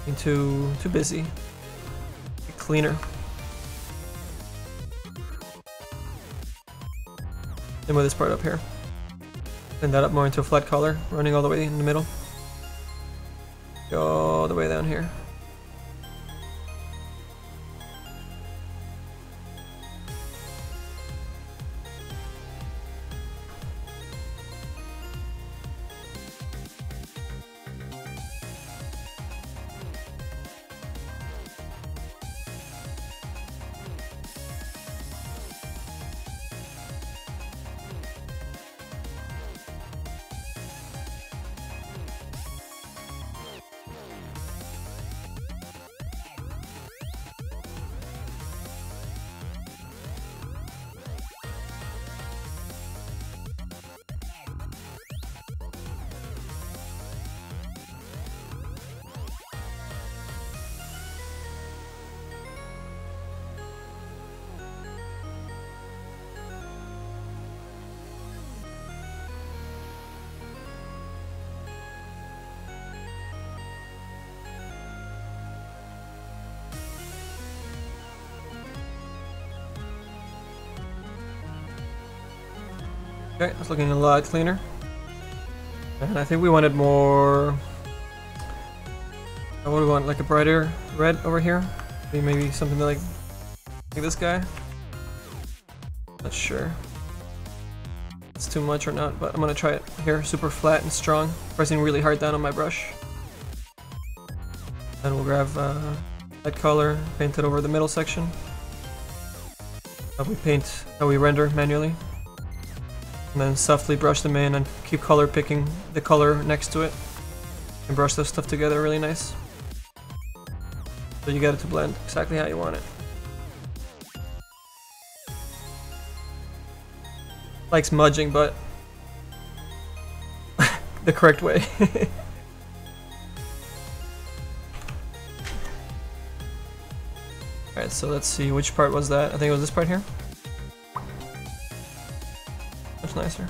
Being too too busy. Be cleaner. With this part up here. Clean that up more into a flat color, running all the way in the middle. Go all the way down here. Okay, it's looking a lot cleaner. And I think we wanted more... What do we want? Like a brighter red over here? Maybe, maybe something like, like this guy? Not sure. it's too much or not, but I'm gonna try it here, super flat and strong, pressing really hard down on my brush. Then we'll grab uh, that color, paint it over the middle section. How we paint, how we render manually. And then softly brush them in and keep color picking the color next to it. And brush this stuff together really nice. So you get it to blend exactly how you want it. Like smudging, but the correct way. Alright, so let's see, which part was that? I think it was this part here. Much.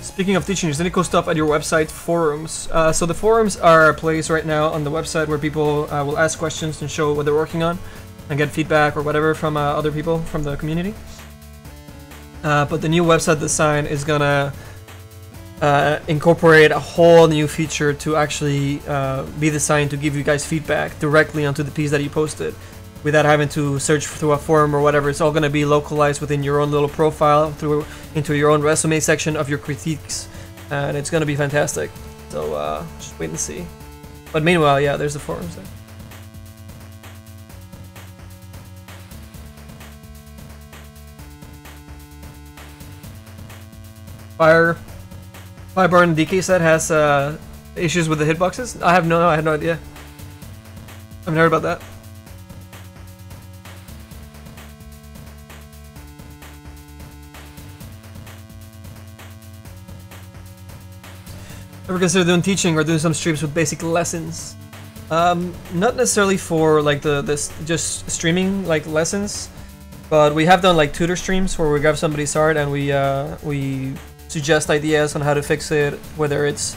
Speaking of teaching, is any cool stuff at your website forums? Uh, so the forums are a place right now on the website where people uh, will ask questions and show what they're working on and get feedback or whatever from uh, other people from the community. Uh, but the new website design is gonna uh, incorporate a whole new feature to actually uh, be designed to give you guys feedback directly onto the piece that you posted without having to search through a forum or whatever. It's all going to be localized within your own little profile through into your own resume section of your critiques, and it's going to be fantastic. So uh, just wait and see. But meanwhile, yeah, there's the forums there. Fire, Fireburn DK set has uh, issues with the hitboxes. I have no, I had no idea. I haven't heard about that. Ever consider doing teaching or doing some streams with basic lessons? Um, not necessarily for like the this just streaming like lessons, but we have done like tutor streams where we grab somebody's art and we uh, we suggest ideas on how to fix it, whether it's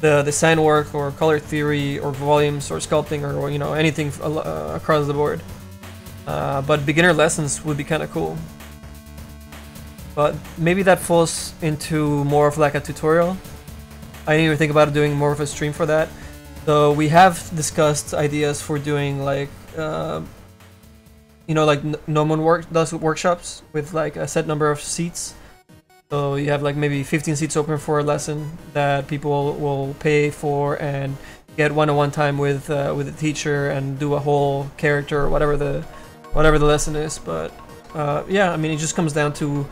the design work or color theory or volumes or sculpting or you know anything uh, across the board. Uh, but beginner lessons would be kind of cool. But maybe that falls into more of like a tutorial I didn't even think about doing more of a stream for that. So we have discussed ideas for doing like, uh, you know, like Gnomon work does workshops with like a set number of seats. So you have like maybe 15 seats open for a lesson that people will pay for and get one-on-one time with uh, with the teacher and do a whole character or whatever the whatever the lesson is. But uh, yeah, I mean, it just comes down to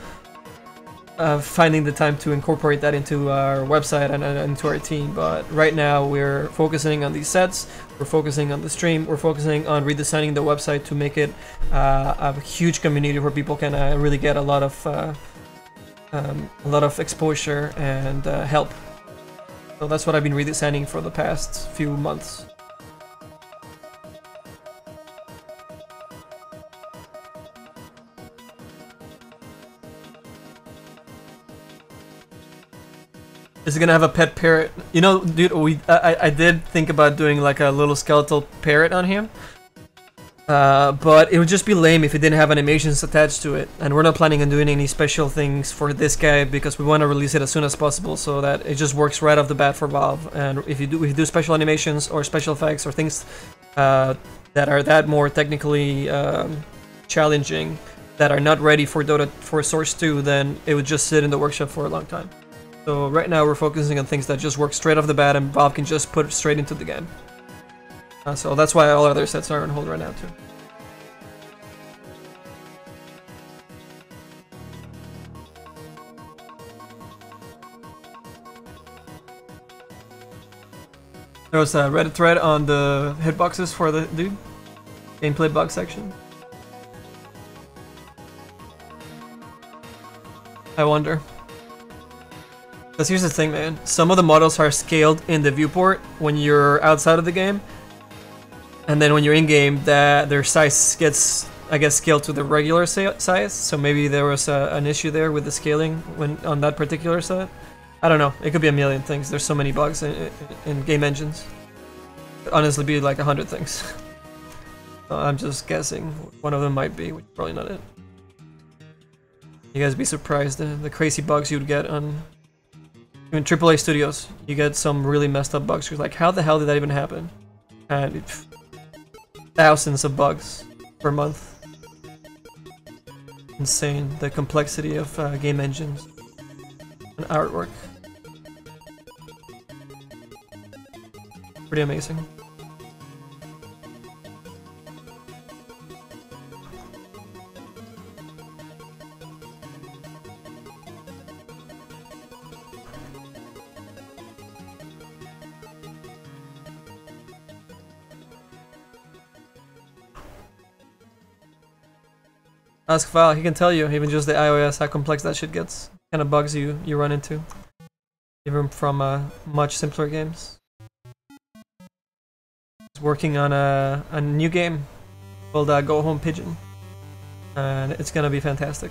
uh, finding the time to incorporate that into our website and, and, into our team. But right now we're focusing on these sets, we're focusing on the stream, we're focusing on redesigning the website to make it uh, a huge community where people can uh, really get a lot of uh, um, a lot of exposure and uh, help. So that's what I've been redesigning for the past few months. Is it gonna have a pet parrot? You know, dude, we I, I did think about doing like a little skeletal parrot on him. Uh, but it would just be lame if it didn't have animations attached to it. And we're not planning on doing any special things for this guy because we want to release it as soon as possible so that it just works right off the bat for Valve. And if you do, if you do special animations or special effects or things uh, that are that more technically um, challenging, that are not ready for Dota for Source 2, then it would just sit in the workshop for a long time. So right now we're focusing on things that just work straight off the bat and Bob can just put straight into the game. Uh, so that's why all other sets are on hold right now too. There was a Reddit thread on the hitboxes for the dude. Gameplay bug section. I wonder. Because here's the thing, man. Some of the models are scaled in the viewport when you're outside of the game. And then when you're in-game, that their size gets, I guess, scaled to the regular size. So maybe there was a, an issue there with the scaling when on that particular set. I don't know. It could be a million things. There's so many bugs in, in game engines. Could honestly, be like a hundred things. I'm just guessing. One of them might be, which probably not it. You guys be surprised the, the crazy bugs you'd get on even AAA studios, you get some really messed up bugs. You're like, how the hell did that even happen? And it, thousands of bugs per month. Insane, the complexity of uh, game engines and artwork. Pretty amazing. Ask Val, he can tell you, even just the iOS, how complex that shit gets. Kind of bugs you you run into. Even from uh, much simpler games. He's working on a, a new game called uh, Go Home Pigeon. And it's gonna be fantastic.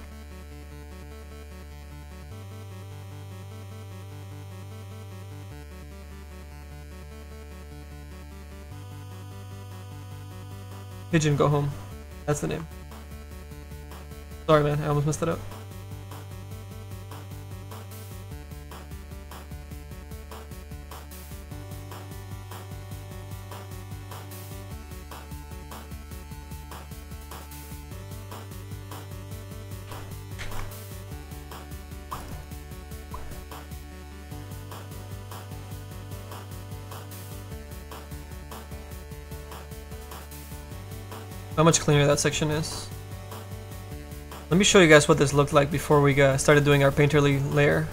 Pigeon Go Home. That's the name. Sorry, man. I almost messed it up. How much cleaner that section is. Let me show you guys what this looked like before we uh, started doing our painterly layer.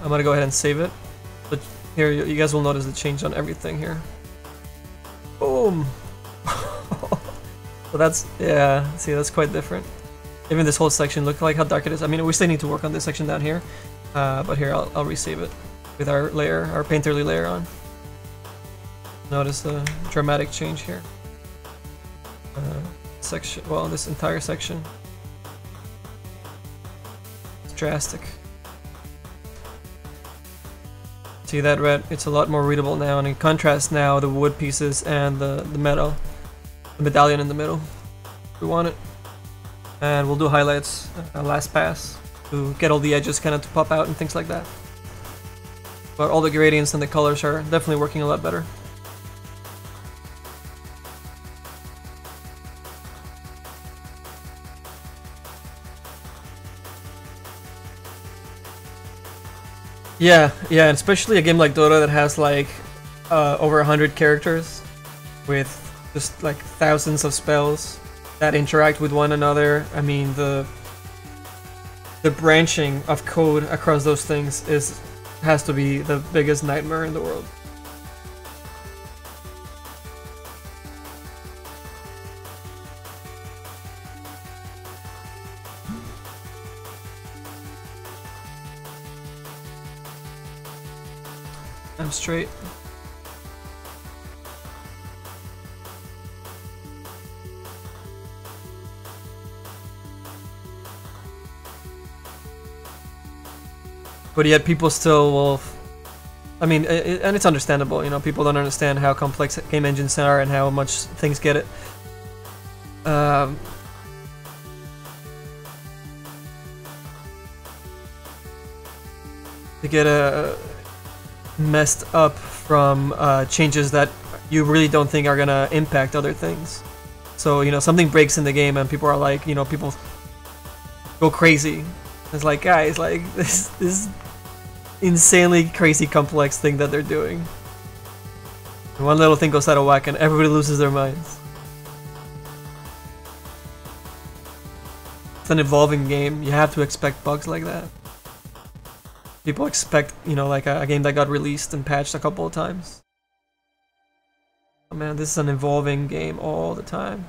I'm gonna go ahead and save it. But here, you guys will notice the change on everything here. Boom! so that's, yeah, see that's quite different. Even this whole section, look like how dark it is. I mean, we still need to work on this section down here. Uh, but here, I'll, I'll resave it with our layer, our painterly layer on. Notice the dramatic change here. Uh, section, well, this entire section. It's drastic. See that red? It's a lot more readable now, and in contrast now, the wood pieces and the, the metal, the medallion in the middle. We want it. And we'll do highlights uh, last pass to get all the edges kind of to pop out and things like that. But all the gradients and the colors are definitely working a lot better. Yeah, yeah, especially a game like Dota that has like uh, over hundred characters with just like thousands of spells that interact with one another. I mean the the branching of code across those things is has to be the biggest nightmare in the world. But yet people still will... I mean, it, and it's understandable, you know, people don't understand how complex game engines are and how much things get it. Um, to get a messed up from uh, changes that you really don't think are gonna impact other things. So you know something breaks in the game and people are like, you know, people go crazy. It's like, guys, like this this insanely crazy complex thing that they're doing. one little thing goes out of whack and everybody loses their minds. It's an evolving game. You have to expect bugs like that. People expect, you know, like a, a game that got released and patched a couple of times. Oh man, this is an evolving game all the time.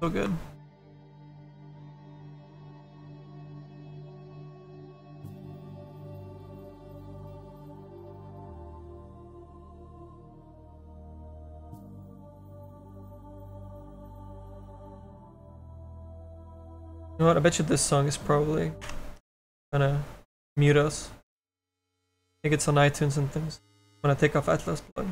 So good. You know what? I bet you this song is probably gonna mute us. I think it's on iTunes and things. wanna take off Atlas plug.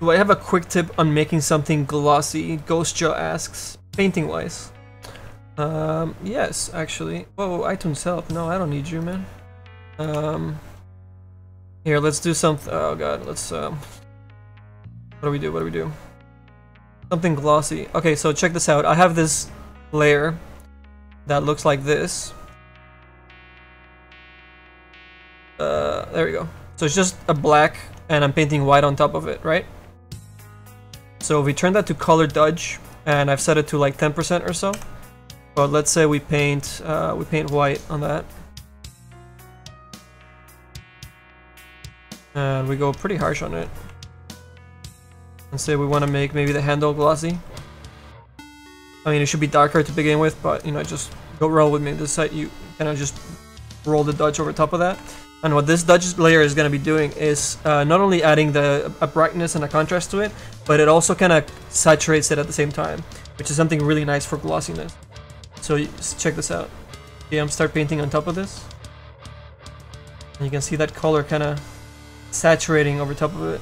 Do I have a quick tip on making something glossy? Ghost Joe asks. Painting wise. Um, yes, actually. Whoa, iTunes help. No, I don't need you, man. Um, here, let's do something. Oh god, let's. Um, what do we do? What do we do? Something glossy. Okay, so check this out. I have this layer that looks like this. Uh, there we go. So it's just a black, and I'm painting white on top of it, right? So we turn that to color dodge, and I've set it to like 10% or so. But let's say we paint uh, we paint white on that. And we go pretty harsh on it. And say we want to make maybe the handle glossy. I mean, it should be darker to begin with, but you know, just go roll with me. This side, you kind of just roll the dodge over top of that. And what this dodge layer is going to be doing is uh, not only adding the a brightness and a contrast to it, but it also kind of saturates it at the same time, which is something really nice for glossiness. So check this out. Okay, I'm start painting on top of this. And you can see that color kind of saturating over top of it.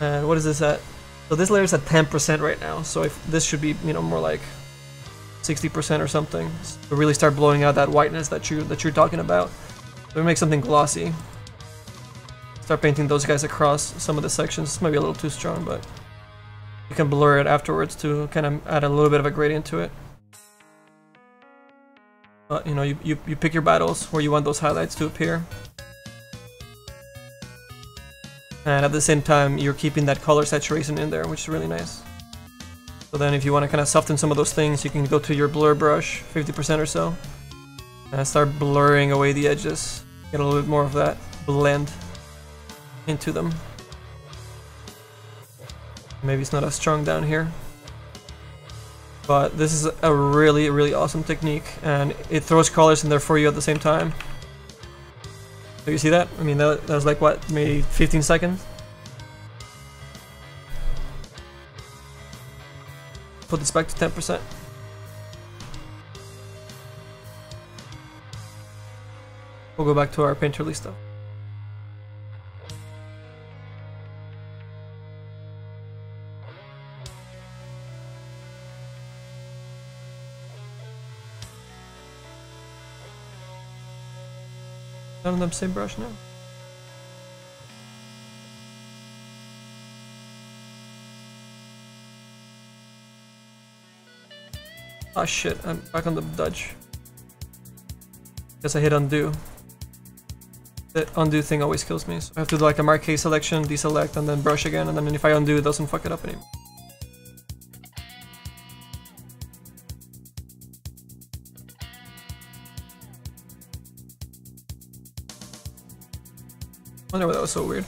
And what is this at? So this layer is at 10% right now. So if this should be, you know, more like 60% or something to really start blowing out that whiteness that you that you're talking about. So we make something glossy. Start painting those guys across some of the sections. This might be a little too strong, but you can blur it afterwards to kind of add a little bit of a gradient to it. But you know, you, you, you pick your battles where you want those highlights to appear. And at the same time, you're keeping that color saturation in there, which is really nice. So then if you want to kind of soften some of those things, you can go to your blur brush, 50% or so, and start blurring away the edges. Get a little bit more of that blend into them. Maybe it's not as strong down here. But this is a really, really awesome technique, and it throws colors in there for you at the same time. So you see that? I mean, that, that was like, what, maybe 15 seconds? Put this back to 10%. We'll go back to our painterly stuff. On them same brush ah, now. Oh shit, I'm back on the dodge. Guess I hit undo. The undo thing always kills me, so I have to do like a marquee selection, deselect, and then brush again, and then if I undo, it doesn't fuck it up anymore. Wonder why that was so weird.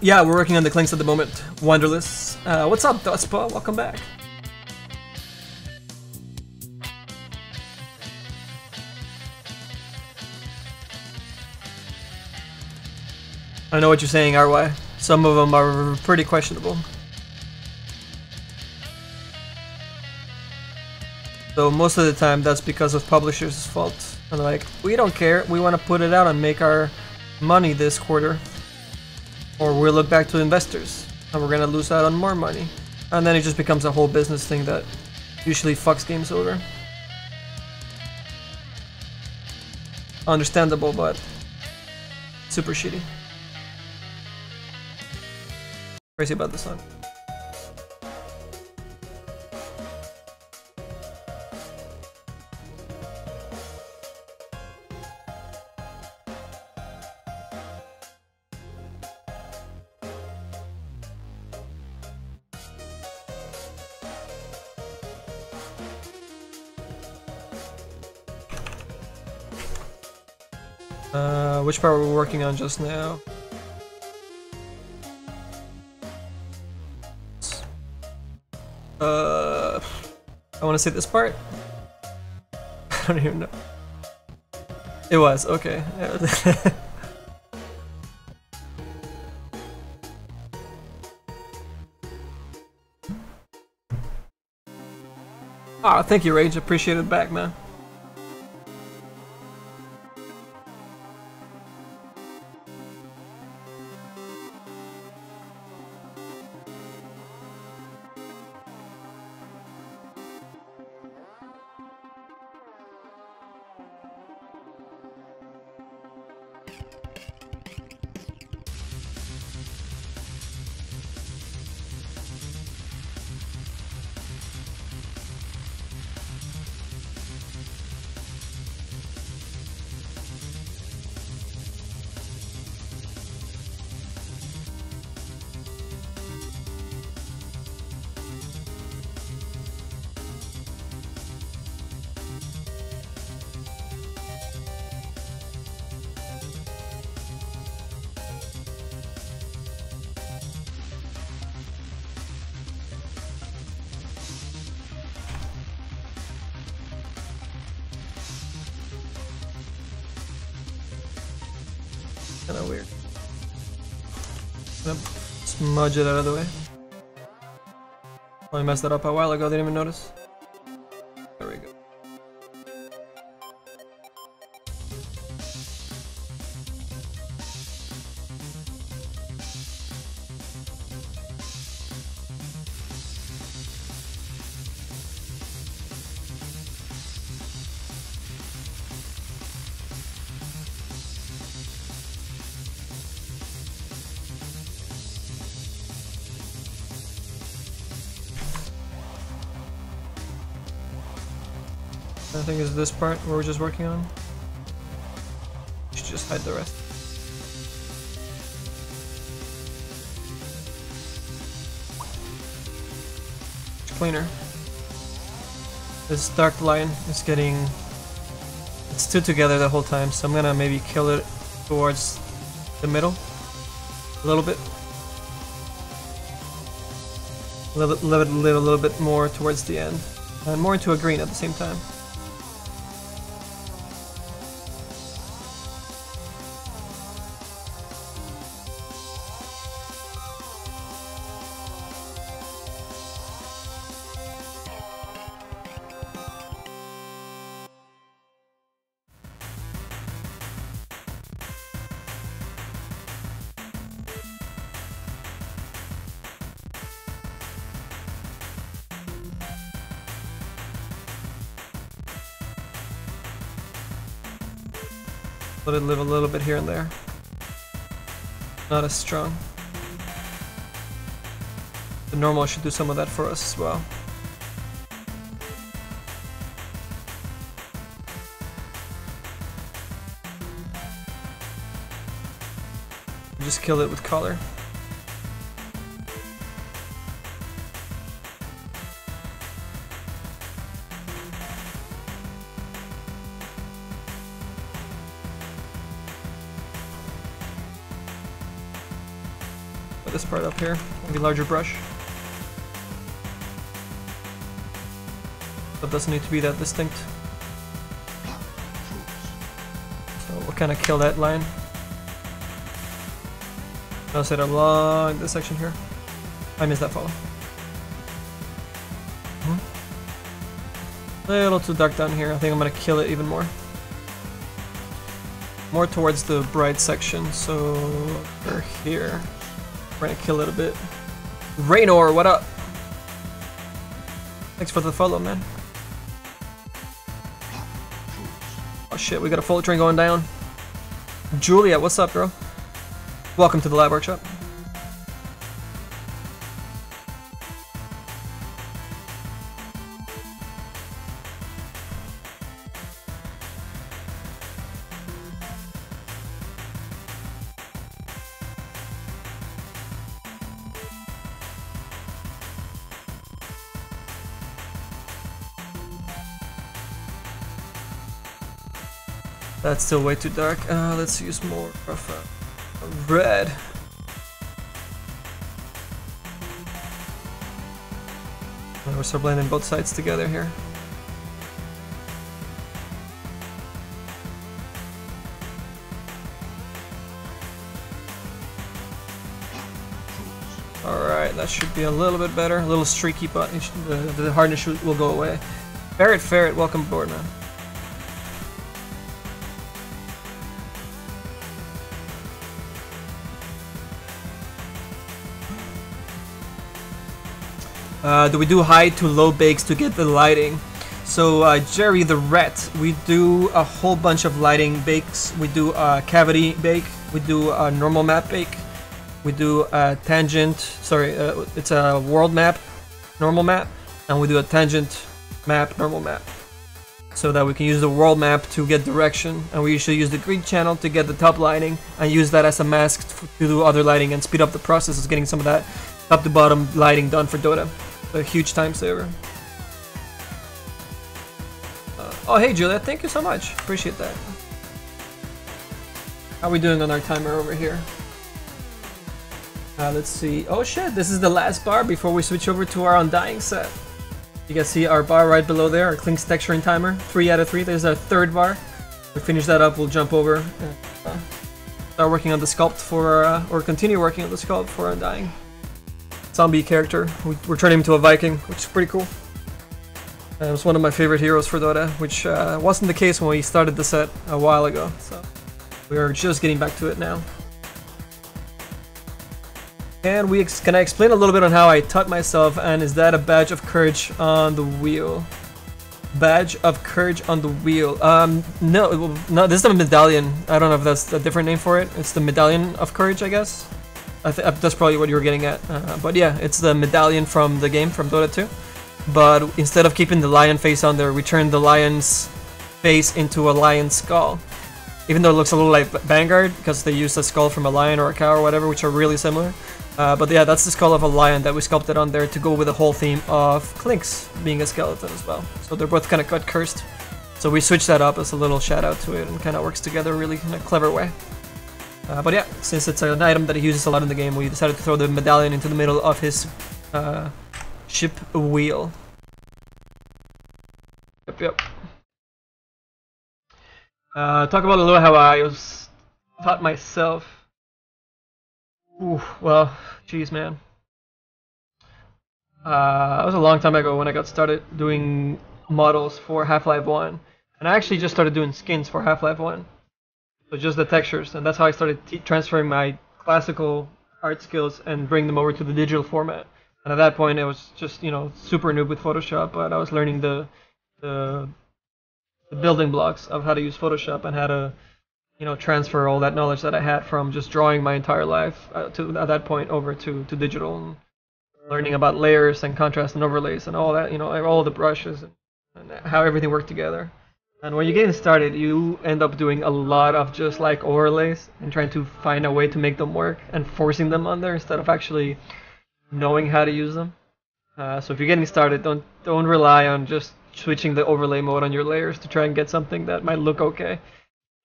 Yeah, we're working on the Clinkz at the moment. Wonderless. Uh, what's up, Duspa? Welcome back. I know what you're saying, RY. Some of them are pretty questionable. So most of the time that's because of publishers' fault. And like, we don't care, we want to put it out and make our money this quarter. Or we'll look back to investors and we're gonna lose out on more money. And then it just becomes a whole business thing that usually fucks games over. Understandable, but super shitty. Crazy about this song. Part we're working on just now. Uh, I want to say this part. I don't even know. It was okay. Ah, thank you, Rage. Appreciate it back, man. Kinda weird. Gonna smudge it out of the way. I messed that up a while ago, they didn't even notice. This part where we're just working on. Should just hide the rest. Cleaner. This dark line is getting it's two together the whole time, so I'm gonna maybe kill it towards the middle a little bit. Let it, let it live a little bit more towards the end, and more into a green at the same time. A little bit here and there. Not as strong. The normal should do some of that for us as well. Just kill it with color. Larger brush. That doesn't need to be that distinct. So we'll kind of kill that line. I'll set along this section here. I missed that follow. Hmm. A little too dark down here. I think I'm gonna kill it even more. More towards the bright section, so we're here. We're gonna kill it a bit. Raynor, what up? Thanks for the follow, man. Oh shit, we got a full train going down. Julia, what's up, bro? Welcome to the Live Workshop. That's still way too dark. Uh, let's use more of a red. We're start blending both sides together here. Alright, that should be a little bit better. A little streaky, but the, the hardness will go away. Ferret, Ferret, welcome aboard, man. Uh, do we do high to low bakes to get the lighting? So uh, Jerry the Rat, we do a whole bunch of lighting bakes. We do a cavity bake. We do a normal map bake. We do a tangent. Sorry, uh, it's a world map, normal map, and we do a tangent map, normal map. So that we can use the world map to get direction, and we usually use the grid channel to get the top lighting, and use that as a mask to do other lighting and speed up the process of getting some of that top to bottom lighting done for Dota. A huge time saver. Uh, oh, hey Juliet, thank you so much. Appreciate that. How are we doing on our timer over here? Uh, let's see. Oh shit, this is the last bar before we switch over to our Undying set. You guys see our bar right below there, our Clinkz texturing timer. 3 out of 3, there's our third bar. We finish that up, we'll jump over. And, uh, start working on the sculpt for, uh, or continue working on the sculpt for Undying zombie character. We, are turning him into a Viking, which is pretty cool. Uh, it was one of my favorite heroes for Dota, which uh, wasn't the case when we started the set a while ago. So we are just getting back to it now. And we can I explain a little bit on how I taught myself, and is that a badge of courage on the wheel? Badge of courage on the wheel. Um, no, no, this is a medallion. I don't know if that's a different name for it. It's the medallion of courage, I guess. I th that's probably what you were getting at. Uh, but yeah, it's the medallion from the game, from Dota 2. But instead of keeping the lion face on there, we turned the lion's face into a lion skull. Even though it looks a little like Vanguard, because they use a skull from a lion or a cow or whatever, which are really similar. Uh, but yeah, that's the skull of a lion that we sculpted on there to go with the whole theme of Clinkz being a skeleton as well. So they're both kind of cut cursed. So we switched that up as a little shout out to it and kind of works together really in a clever way. Uh, but yeah, since it's an item that he uses a lot in the game, we decided to throw the medallion into the middle of his uh, ship wheel. Yep, yep. Uh, talk about a little how I was taught myself. Ooh, well, jeez, man. Uh, that was a long time ago when I got started doing models for Half-Life 1. And I actually just started doing skins for Half-Life 1. So just the textures, and that's how I started transferring my classical art skills and bring them over to the digital format. And at that point, it was just you know super noob with Photoshop, but I was learning the the, the building blocks of how to use Photoshop and how to you know transfer all that knowledge that I had from just drawing my entire life uh, to at that point over to to digital and learning about layers and contrast and overlays and all that you know all the brushes and, and how everything worked together. And when you're getting started, you end up doing a lot of just like overlays and trying to find a way to make them work and forcing them on there instead of actually knowing how to use them. Uh, so if you're getting started, don't don't rely on just switching the overlay mode on your layers to try and get something that might look okay.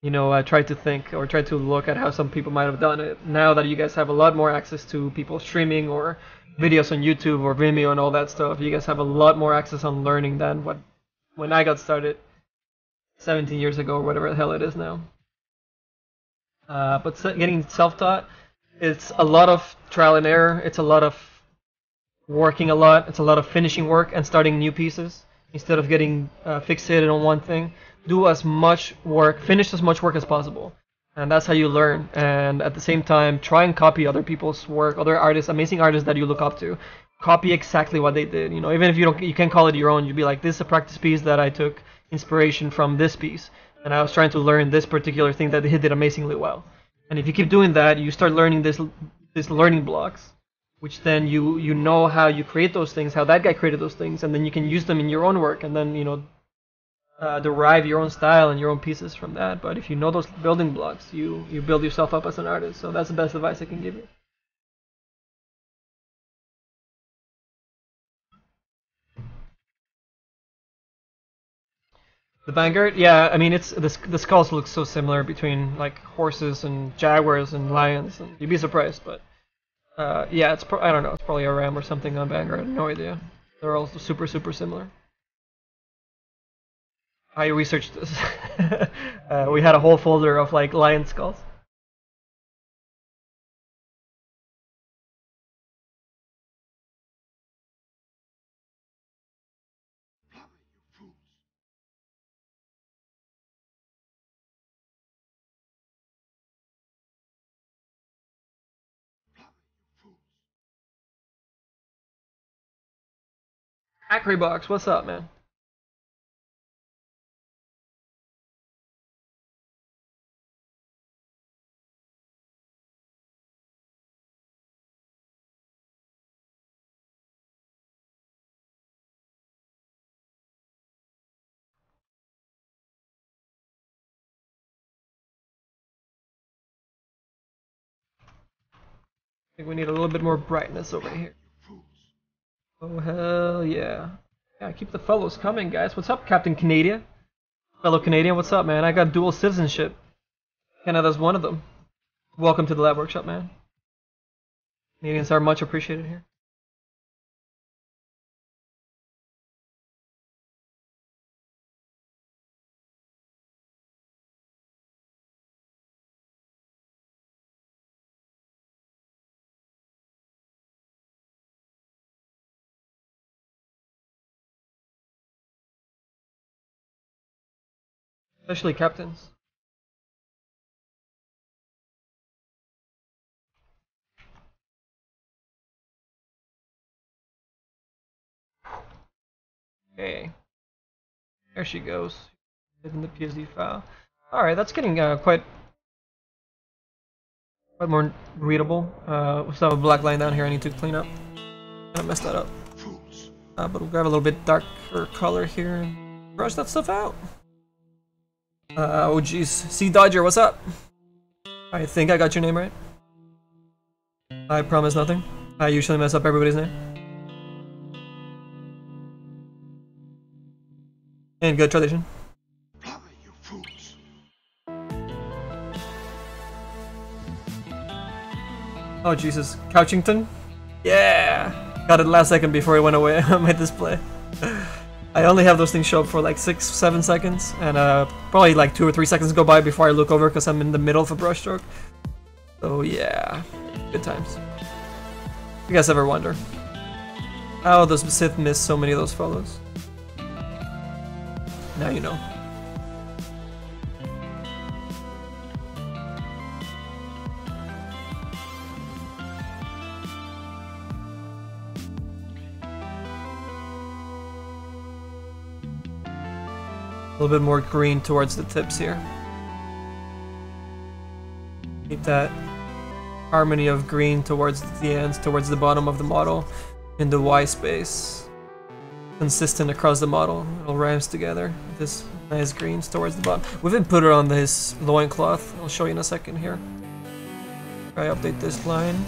You know, uh, try to think or try to look at how some people might have done it. Now that you guys have a lot more access to people streaming or videos on YouTube or Vimeo and all that stuff, you guys have a lot more access on learning than what when I got started 17 years ago or whatever the hell it is now. Uh, but getting self-taught, it's a lot of trial and error. It's a lot of working a lot. It's a lot of finishing work and starting new pieces instead of getting uh, fixated on one thing. Do as much work, finish as much work as possible, and that's how you learn. And at the same time, try and copy other people's work, other artists, amazing artists that you look up to. Copy exactly what they did. You know, even if you don't, you can't call it your own. You'd be like, this is a practice piece that I took inspiration from this piece, and I was trying to learn this particular thing that he did amazingly well. And if you keep doing that, you start learning this this learning blocks, which then you you know how you create those things, how that guy created those things, and then you can use them in your own work, and then you know uh, derive your own style and your own pieces from that. But if you know those building blocks, you you build yourself up as an artist. So that's the best advice I can give you. The Vanguard, yeah, I mean it's the the skulls look so similar between like horses and jaguars and lions, and you'd be surprised, but uh, yeah, it's pro- I don't know, it's probably a ram or something on Vanguard. No idea. They're all super super similar. I researched this. uh, we had a whole folder of like lion skulls. Acry Box, what's up, man? I think we need a little bit more brightness over here. Oh hell yeah. Yeah, keep the fellows coming, guys. What's up, Captain Canadian? Fellow Canadian, what's up, man? I got dual citizenship. Canada's one of them. Welcome to the Live Workshop, man. Canadians are much appreciated here. Especially captains. Okay. There she goes. In the PSD file. Alright, that's getting uh, quite quite more readable. Uh, we still have a black line down here I need to clean up. Kinda messed that up. Uh, but we'll grab a little bit darker color here and brush that stuff out. Uh, oh jeez. Sea Dodger, what's up? I think I got your name right. I promise nothing. I usually mess up everybody's name. And good tradition. Oh Jesus, Couchington? Yeah! Got it last second before he went away on my display. I only have those things show up for like 6, 7 seconds, and uh, probably like 2 or 3 seconds go by before I look over because I'm in the middle of a brushstroke. So yeah, good times. You guys ever wonder? How does Sith miss so many of those fellows? Now you know. A little bit more green towards the tips here. Keep that harmony of green towards the ends, towards the bottom of the model in the Y space. Consistent across the model. It all rhymes together. This nice greens towards the bottom. We've been put it on this loincloth. I'll show you in a second here. Try update this line.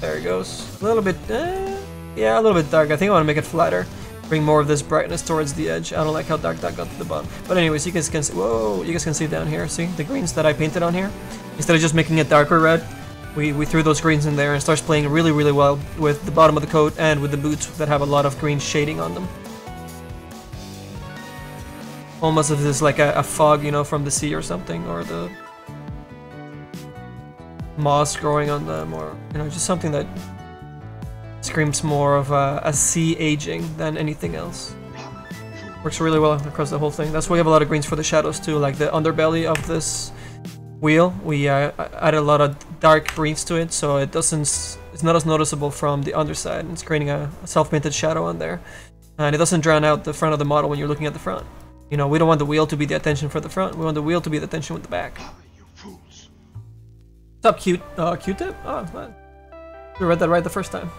There it goes. A little bit, eh, yeah, a little bit dark. I think I want to make it flatter bring more of this brightness towards the edge. I don't like how dark that got to the bottom. But anyways, you guys can see, whoa, you guys can see down here, see the greens that I painted on here? Instead of just making it darker red, we, we threw those greens in there and starts playing really, really well with the bottom of the coat and with the boots that have a lot of green shading on them. Almost as if it's like a, a fog, you know, from the sea or something, or the moss growing on them, or, you know, just something that Screams more of a, a sea aging than anything else. Works really well across the whole thing. That's why we have a lot of greens for the shadows too, like the underbelly of this wheel. We uh, added a lot of dark greens to it, so it doesn't, it's not as noticeable from the underside. And it's creating a, a self-painted shadow on there. And it doesn't drown out the front of the model when you're looking at the front. You know, we don't want the wheel to be the attention for the front, we want the wheel to be the attention with the back. What's up, cute, uh, Q-tip? Oh, man. We read that right the first time.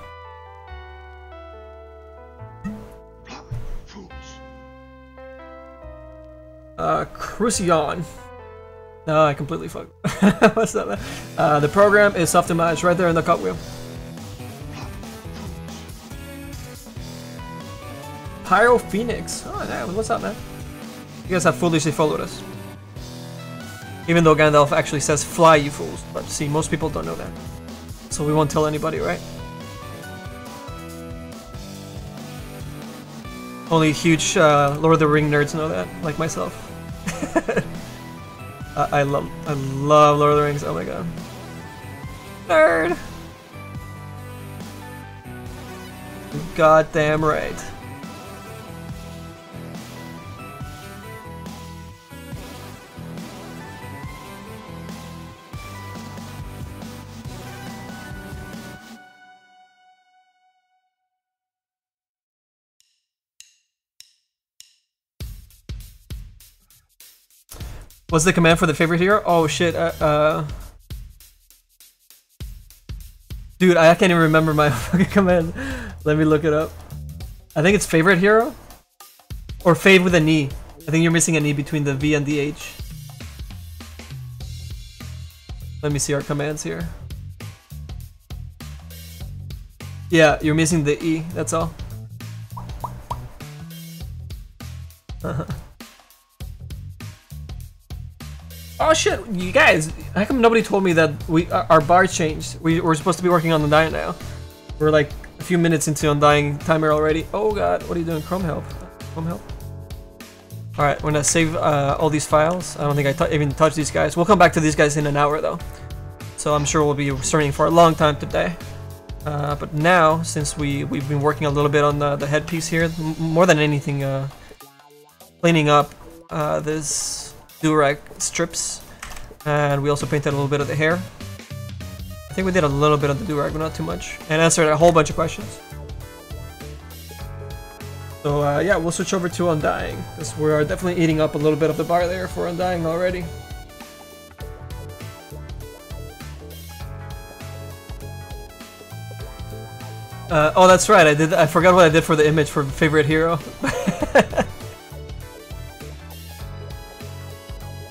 Uh, Crucion. No, I completely fucked. What's that? Uh, the program is optimized right there in the cut wheel. Pyro Phoenix. Oh, damn, what's up, man? You guys have foolishly followed us. Even though Gandalf actually says fly, you fools. But see, most people don't know that. So we won't tell anybody, right? Only huge uh, Lord of the Ring nerds know that, like myself. I, I love I love Lord of the Rings. Oh my god. Nerd. Goddamn right. What's the command for the favorite hero? Oh shit, uh, uh... Dude, I can't even remember my fucking command. Let me look it up. I think it's favorite hero? Or fave with an E. I think you're missing an E between the V and the H. Let me see our commands here. Yeah, you're missing the E, that's all. oh shit, you guys, how come nobody told me that we our bar changed? We, we're supposed to be working on the Undying now. We're like a few minutes into Undying timer already. Oh god, what are you doing? Chrome help. Chrome help. Alright, we're gonna save uh, all these files. I don't think I even touched these guys. We'll come back to these guys in an hour though. So I'm sure we'll be streaming for a long time today. Uh, but now, since we, we've been working a little bit on the, the headpiece here, more than anything, uh, cleaning up uh, this Durag strips, and we also painted a little bit of the hair. I think we did a little bit of the Durag, but not too much, and answered a whole bunch of questions. So uh, yeah, we'll switch over to Undying, because we are definitely eating up a little bit of the bar there for Undying already. Uh, oh, that's right. I did. I forgot what I did for the image for favorite hero.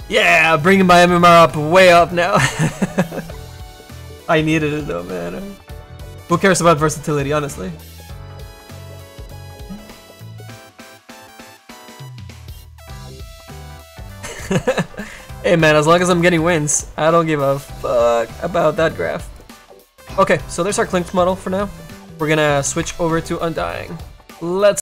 yeah, bringing my MMR up way up now. I needed it though, man. Who cares about versatility, honestly? hey man, as long as I'm getting wins, I don't give a fuck about that graph. Okay, so there's our Clinked model for now we're gonna switch over to Undying. Let's